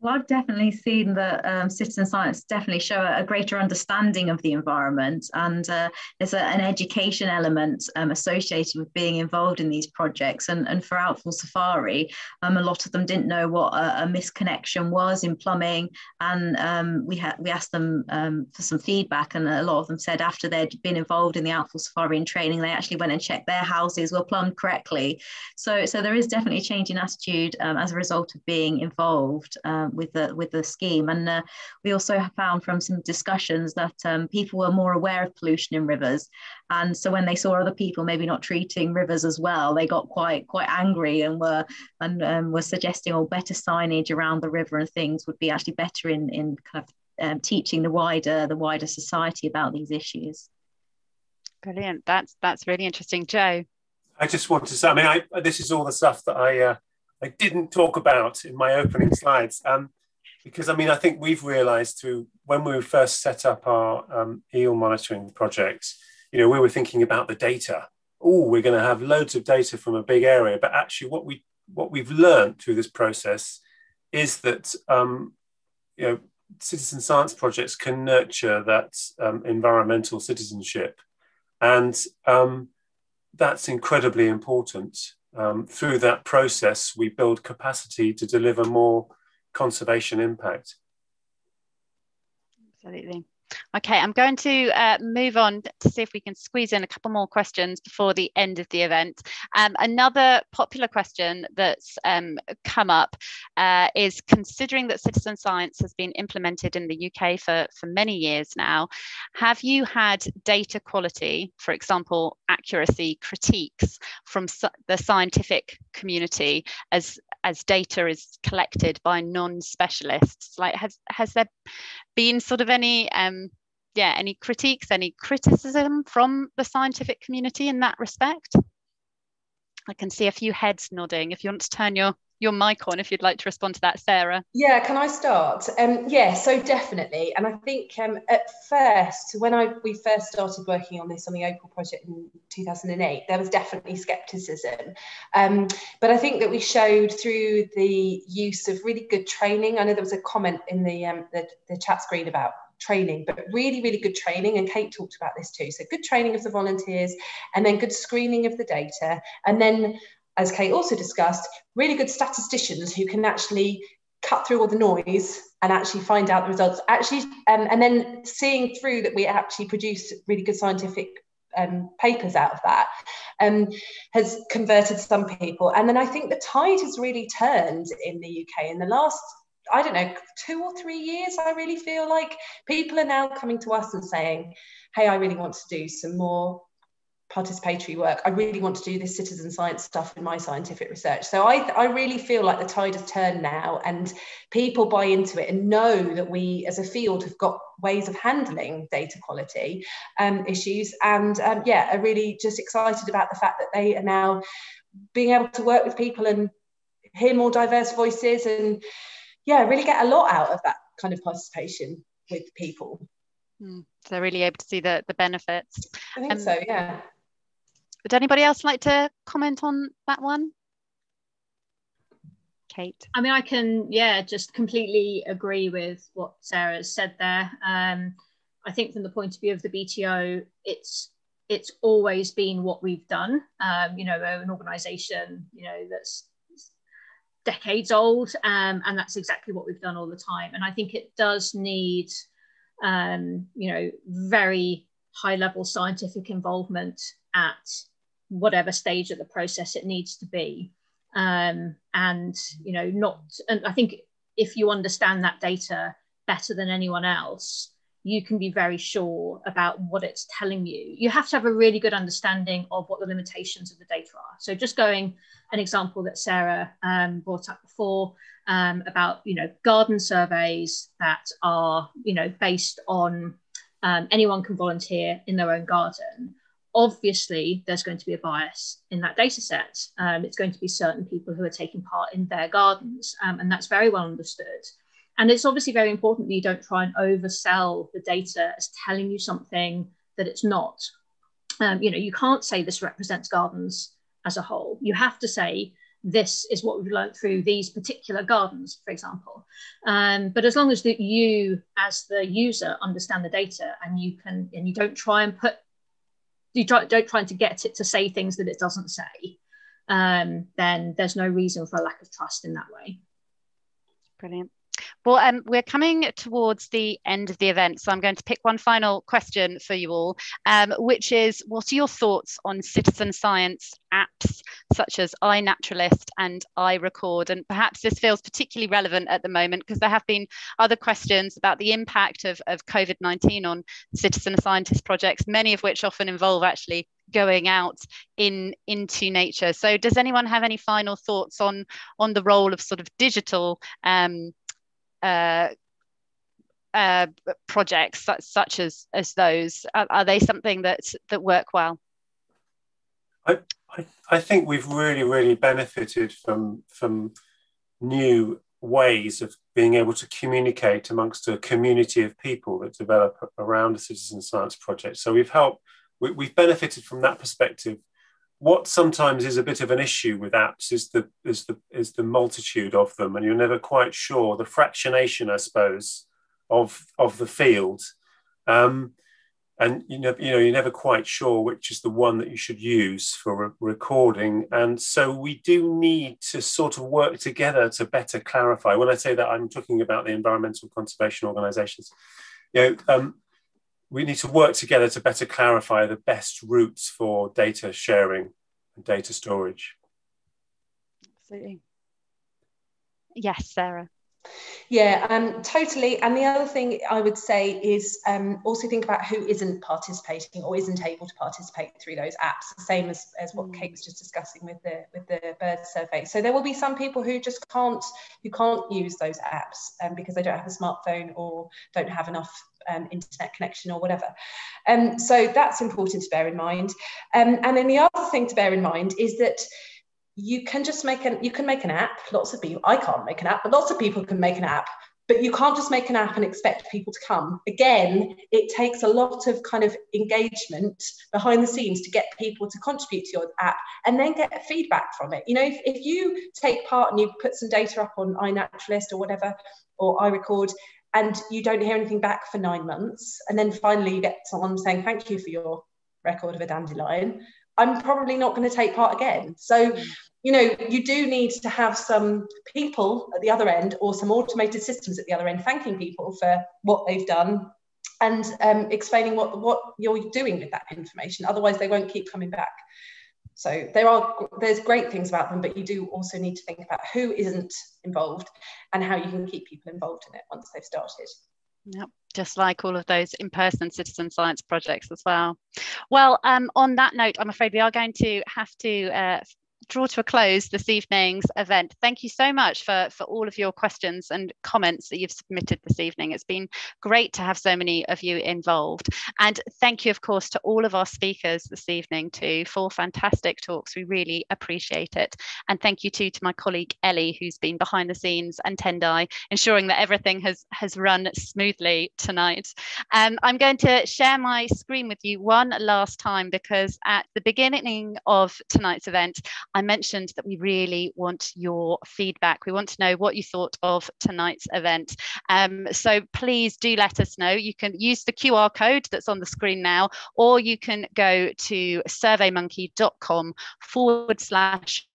Well, I've definitely seen that um, citizen science definitely show a, a, greater understanding of the environment, and uh, there's a, an education element um, associated with being involved in these projects. And, and for Outfall Safari, um, a lot of them didn't know what a, a misconnection was in plumbing, and um, we had we asked them um, for some feedback, and a lot of them said after they'd been involved in the Outfall Safari in training, they actually went and checked their houses were plumbed correctly. So, so there is definitely a change in attitude um, as a result of being involved with the with the scheme. And uh, we also found from some discussions that um, people were more aware of pollution in rivers, and so when they saw other people maybe not treating rivers as well, they got quite quite angry and were and um, were suggesting, oh, better signage around the river and things would be actually better in in kind of um, teaching the wider the wider society about these issues. Brilliant. That's that's really interesting, Joe. I just want to say, I mean, I, this is all the stuff that I uh, I didn't talk about in my opening slides. Um, because I mean, I think we've realised through when we first set up our um, eel monitoring project, you know, we were thinking about the data. Oh, we're going to have loads of data from a big area, but actually, what we what we've learned through this process is that um, you know citizen science projects can nurture that um, environmental citizenship, and um, that's incredibly important. Um, through that process, we build capacity to deliver more conservation impact. Absolutely. Okay, I'm going to uh, move on to see if we can squeeze in a couple more questions before the end of the event. Um, another popular question that's um, come up uh, is considering that citizen science has been implemented in the UK for, for many years now, have you had data quality, for example, accuracy critiques from the scientific community as as data is collected by non-specialists like has has there been sort of any um yeah any critiques any criticism from the scientific community in that respect? I can see a few heads nodding. If you want to turn your your mic on if you'd like to respond to that, Sarah. Yeah, can I start? Um, yeah, so definitely. And I think um, at first, when I we first started working on this on the Opal project in 2008, there was definitely skepticism. Um, but I think that we showed through the use of really good training. I know there was a comment in the, um, the, the chat screen about training, but really, really good training. And Kate talked about this too. So good training of the volunteers and then good screening of the data. And then as Kate also discussed, really good statisticians who can actually cut through all the noise and actually find out the results. Actually, um, and then seeing through that we actually produce really good scientific um, papers out of that, um, has converted some people. And then I think the tide has really turned in the UK in the last I don't know, two or three years, I really feel like people are now coming to us and saying, hey, I really want to do some more participatory work. I really want to do this citizen science stuff in my scientific research. So I, I really feel like the tide has turned now and people buy into it and know that we as a field have got ways of handling data quality um, issues. And um, yeah, are really just excited about the fact that they are now being able to work with people and hear more diverse voices and yeah, really get a lot out of that kind of participation with people. Mm, so they're really able to see the, the benefits. I think um, so, yeah. Would anybody else like to comment on that one? Kate. I mean, I can, yeah, just completely agree with what Sarah has said there. Um, I think from the point of view of the BTO, it's it's always been what we've done. Um, you know, an organisation, you know, that's decades old, um, and that's exactly what we've done all the time. And I think it does need, um, you know, very high level scientific involvement at whatever stage of the process it needs to be. Um, and, you know, not, and I think if you understand that data better than anyone else, you can be very sure about what it's telling you. You have to have a really good understanding of what the limitations of the data are. So just going an example that Sarah um, brought up before um, about, you know, garden surveys that are, you know, based on um, anyone can volunteer in their own garden. Obviously, there's going to be a bias in that data set. Um, it's going to be certain people who are taking part in their gardens, um, and that's very well understood. And it's obviously very important that you don't try and oversell the data as telling you something that it's not. Um, you know, you can't say this represents gardens as a whole. You have to say this is what we've learned through these particular gardens, for example. Um, but as long as that you, as the user, understand the data and you can, and you don't try and put, you try, don't try to get it to say things that it doesn't say, um, then there's no reason for a lack of trust in that way. Brilliant. Well, um, we're coming towards the end of the event, so I'm going to pick one final question for you all, um, which is what are your thoughts on citizen science apps such as iNaturalist and iRecord? And perhaps this feels particularly relevant at the moment because there have been other questions about the impact of, of COVID 19 on citizen scientist projects, many of which often involve actually going out in into nature so does anyone have any final thoughts on on the role of sort of digital um, uh, uh, projects such, such, as as those? Are, are, they something that that work well? I, I, I think we've really really benefited from from new ways of being able to communicate amongst a community of people that develop around a citizen science project. So we've helped, we, have benefited from that perspective what sometimes is a bit of an issue with apps is the is the is the multitude of them, and you're never quite sure the fractionation, I suppose, of of the field. Um, and you know, you know, you're never quite sure which is the one that you should use for re- recording. And so we do need to sort of work together to better clarify. When I say that, I'm talking about the environmental conservation organisations. You know, um, we need to work together to better clarify the best routes for data sharing and data storage. Absolutely. Yes, Sarah. Yeah, um, totally. And the other thing I would say is um, also think about who isn't participating or isn't able to participate through those apps. The same as, as what Kate was just discussing with the with the bird survey. So there will be some people who just can't who can't use those apps um, because they don't have a smartphone or don't have enough um, internet connection or whatever. Um, so that's important to bear in mind. Um, and then the other thing to bear in mind is that you can just make an you can make an app. Lots of people I can't make an app, but lots of people can make an app. But you can't just make an app and expect people to come. Again, it takes a lot of kind of engagement behind the scenes to get people to contribute to your app and then get feedback from it. You know, if, if you take part and you put some data up on iNaturalist or whatever, or iRecord, and you don't hear anything back for nine months, and then finally you get someone saying thank you for your record of a dandelion, I'm probably not going to take part again. So, mm. You know, you do need to have some people at the other end or some automated systems at the other end thanking people for what they've done and um, explaining what, what you're doing with that information. Otherwise, they won't keep coming back. So there are there's great things about them, but you do also need to think about who isn't involved and how you can keep people involved in it once they've started. Yep, just like all of those in-person citizen science projects as well. Well, um, on that note, I'm afraid we are going to have to uh, draw to a close this evening's event. Thank you so much for, for all of your questions and comments that you've submitted this evening. It's been great to have so many of you involved. And thank you, of course, to all of our speakers this evening too for fantastic talks. We really appreciate it. And thank you too to my colleague Ellie, who's been behind the scenes and Tendai, ensuring that everything has, has run smoothly tonight. Um, I'm going to share my screen with you one last time because at the beginning of tonight's event, I mentioned that we really want your feedback. We want to know what you thought of tonight's event. Um, so please do let us know. You can use the QR code that's on the screen now, or you can go to surveymonkey.com forward slash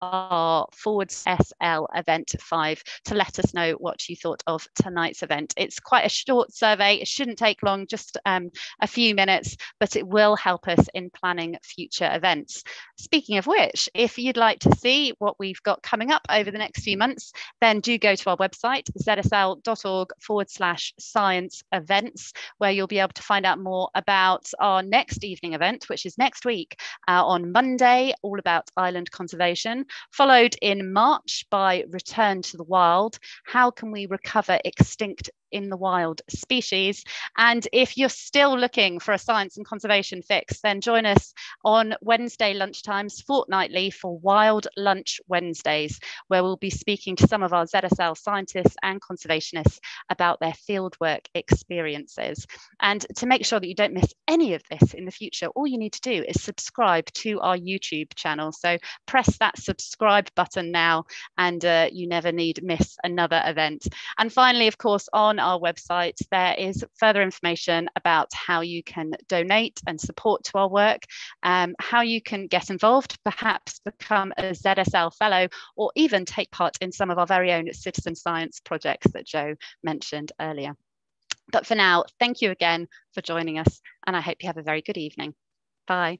our forward SL event five to let us know what you thought of tonight's event. It's quite a short survey. It shouldn't take long, just um, a few minutes, but it will help us in planning future events. Speaking of which, if you'd like to see what we've got coming up over the next few months, then do go to our website, zsl.org forward slash science events, where you'll be able to find out more about our next evening event, which is next week uh, on Monday, all about island conservation followed in March by Return to the Wild. How can we recover extinct in the wild species. And if you're still looking for a science and conservation fix, then join us on Wednesday lunchtimes fortnightly for Wild Lunch Wednesdays, where we'll be speaking to some of our ZSL scientists and conservationists about their fieldwork experiences. And to make sure that you don't miss any of this in the future, all you need to do is subscribe to our YouTube channel. So press that subscribe button now and uh, you never need miss another event. And finally, of course, our website, there is further information about how you can donate and support to our work, um, how you can get involved, perhaps become a ZSL fellow, or even take part in some of our very own citizen science projects that Joe mentioned earlier. But for now, thank you again for joining us, and I hope you have a very good evening. Bye.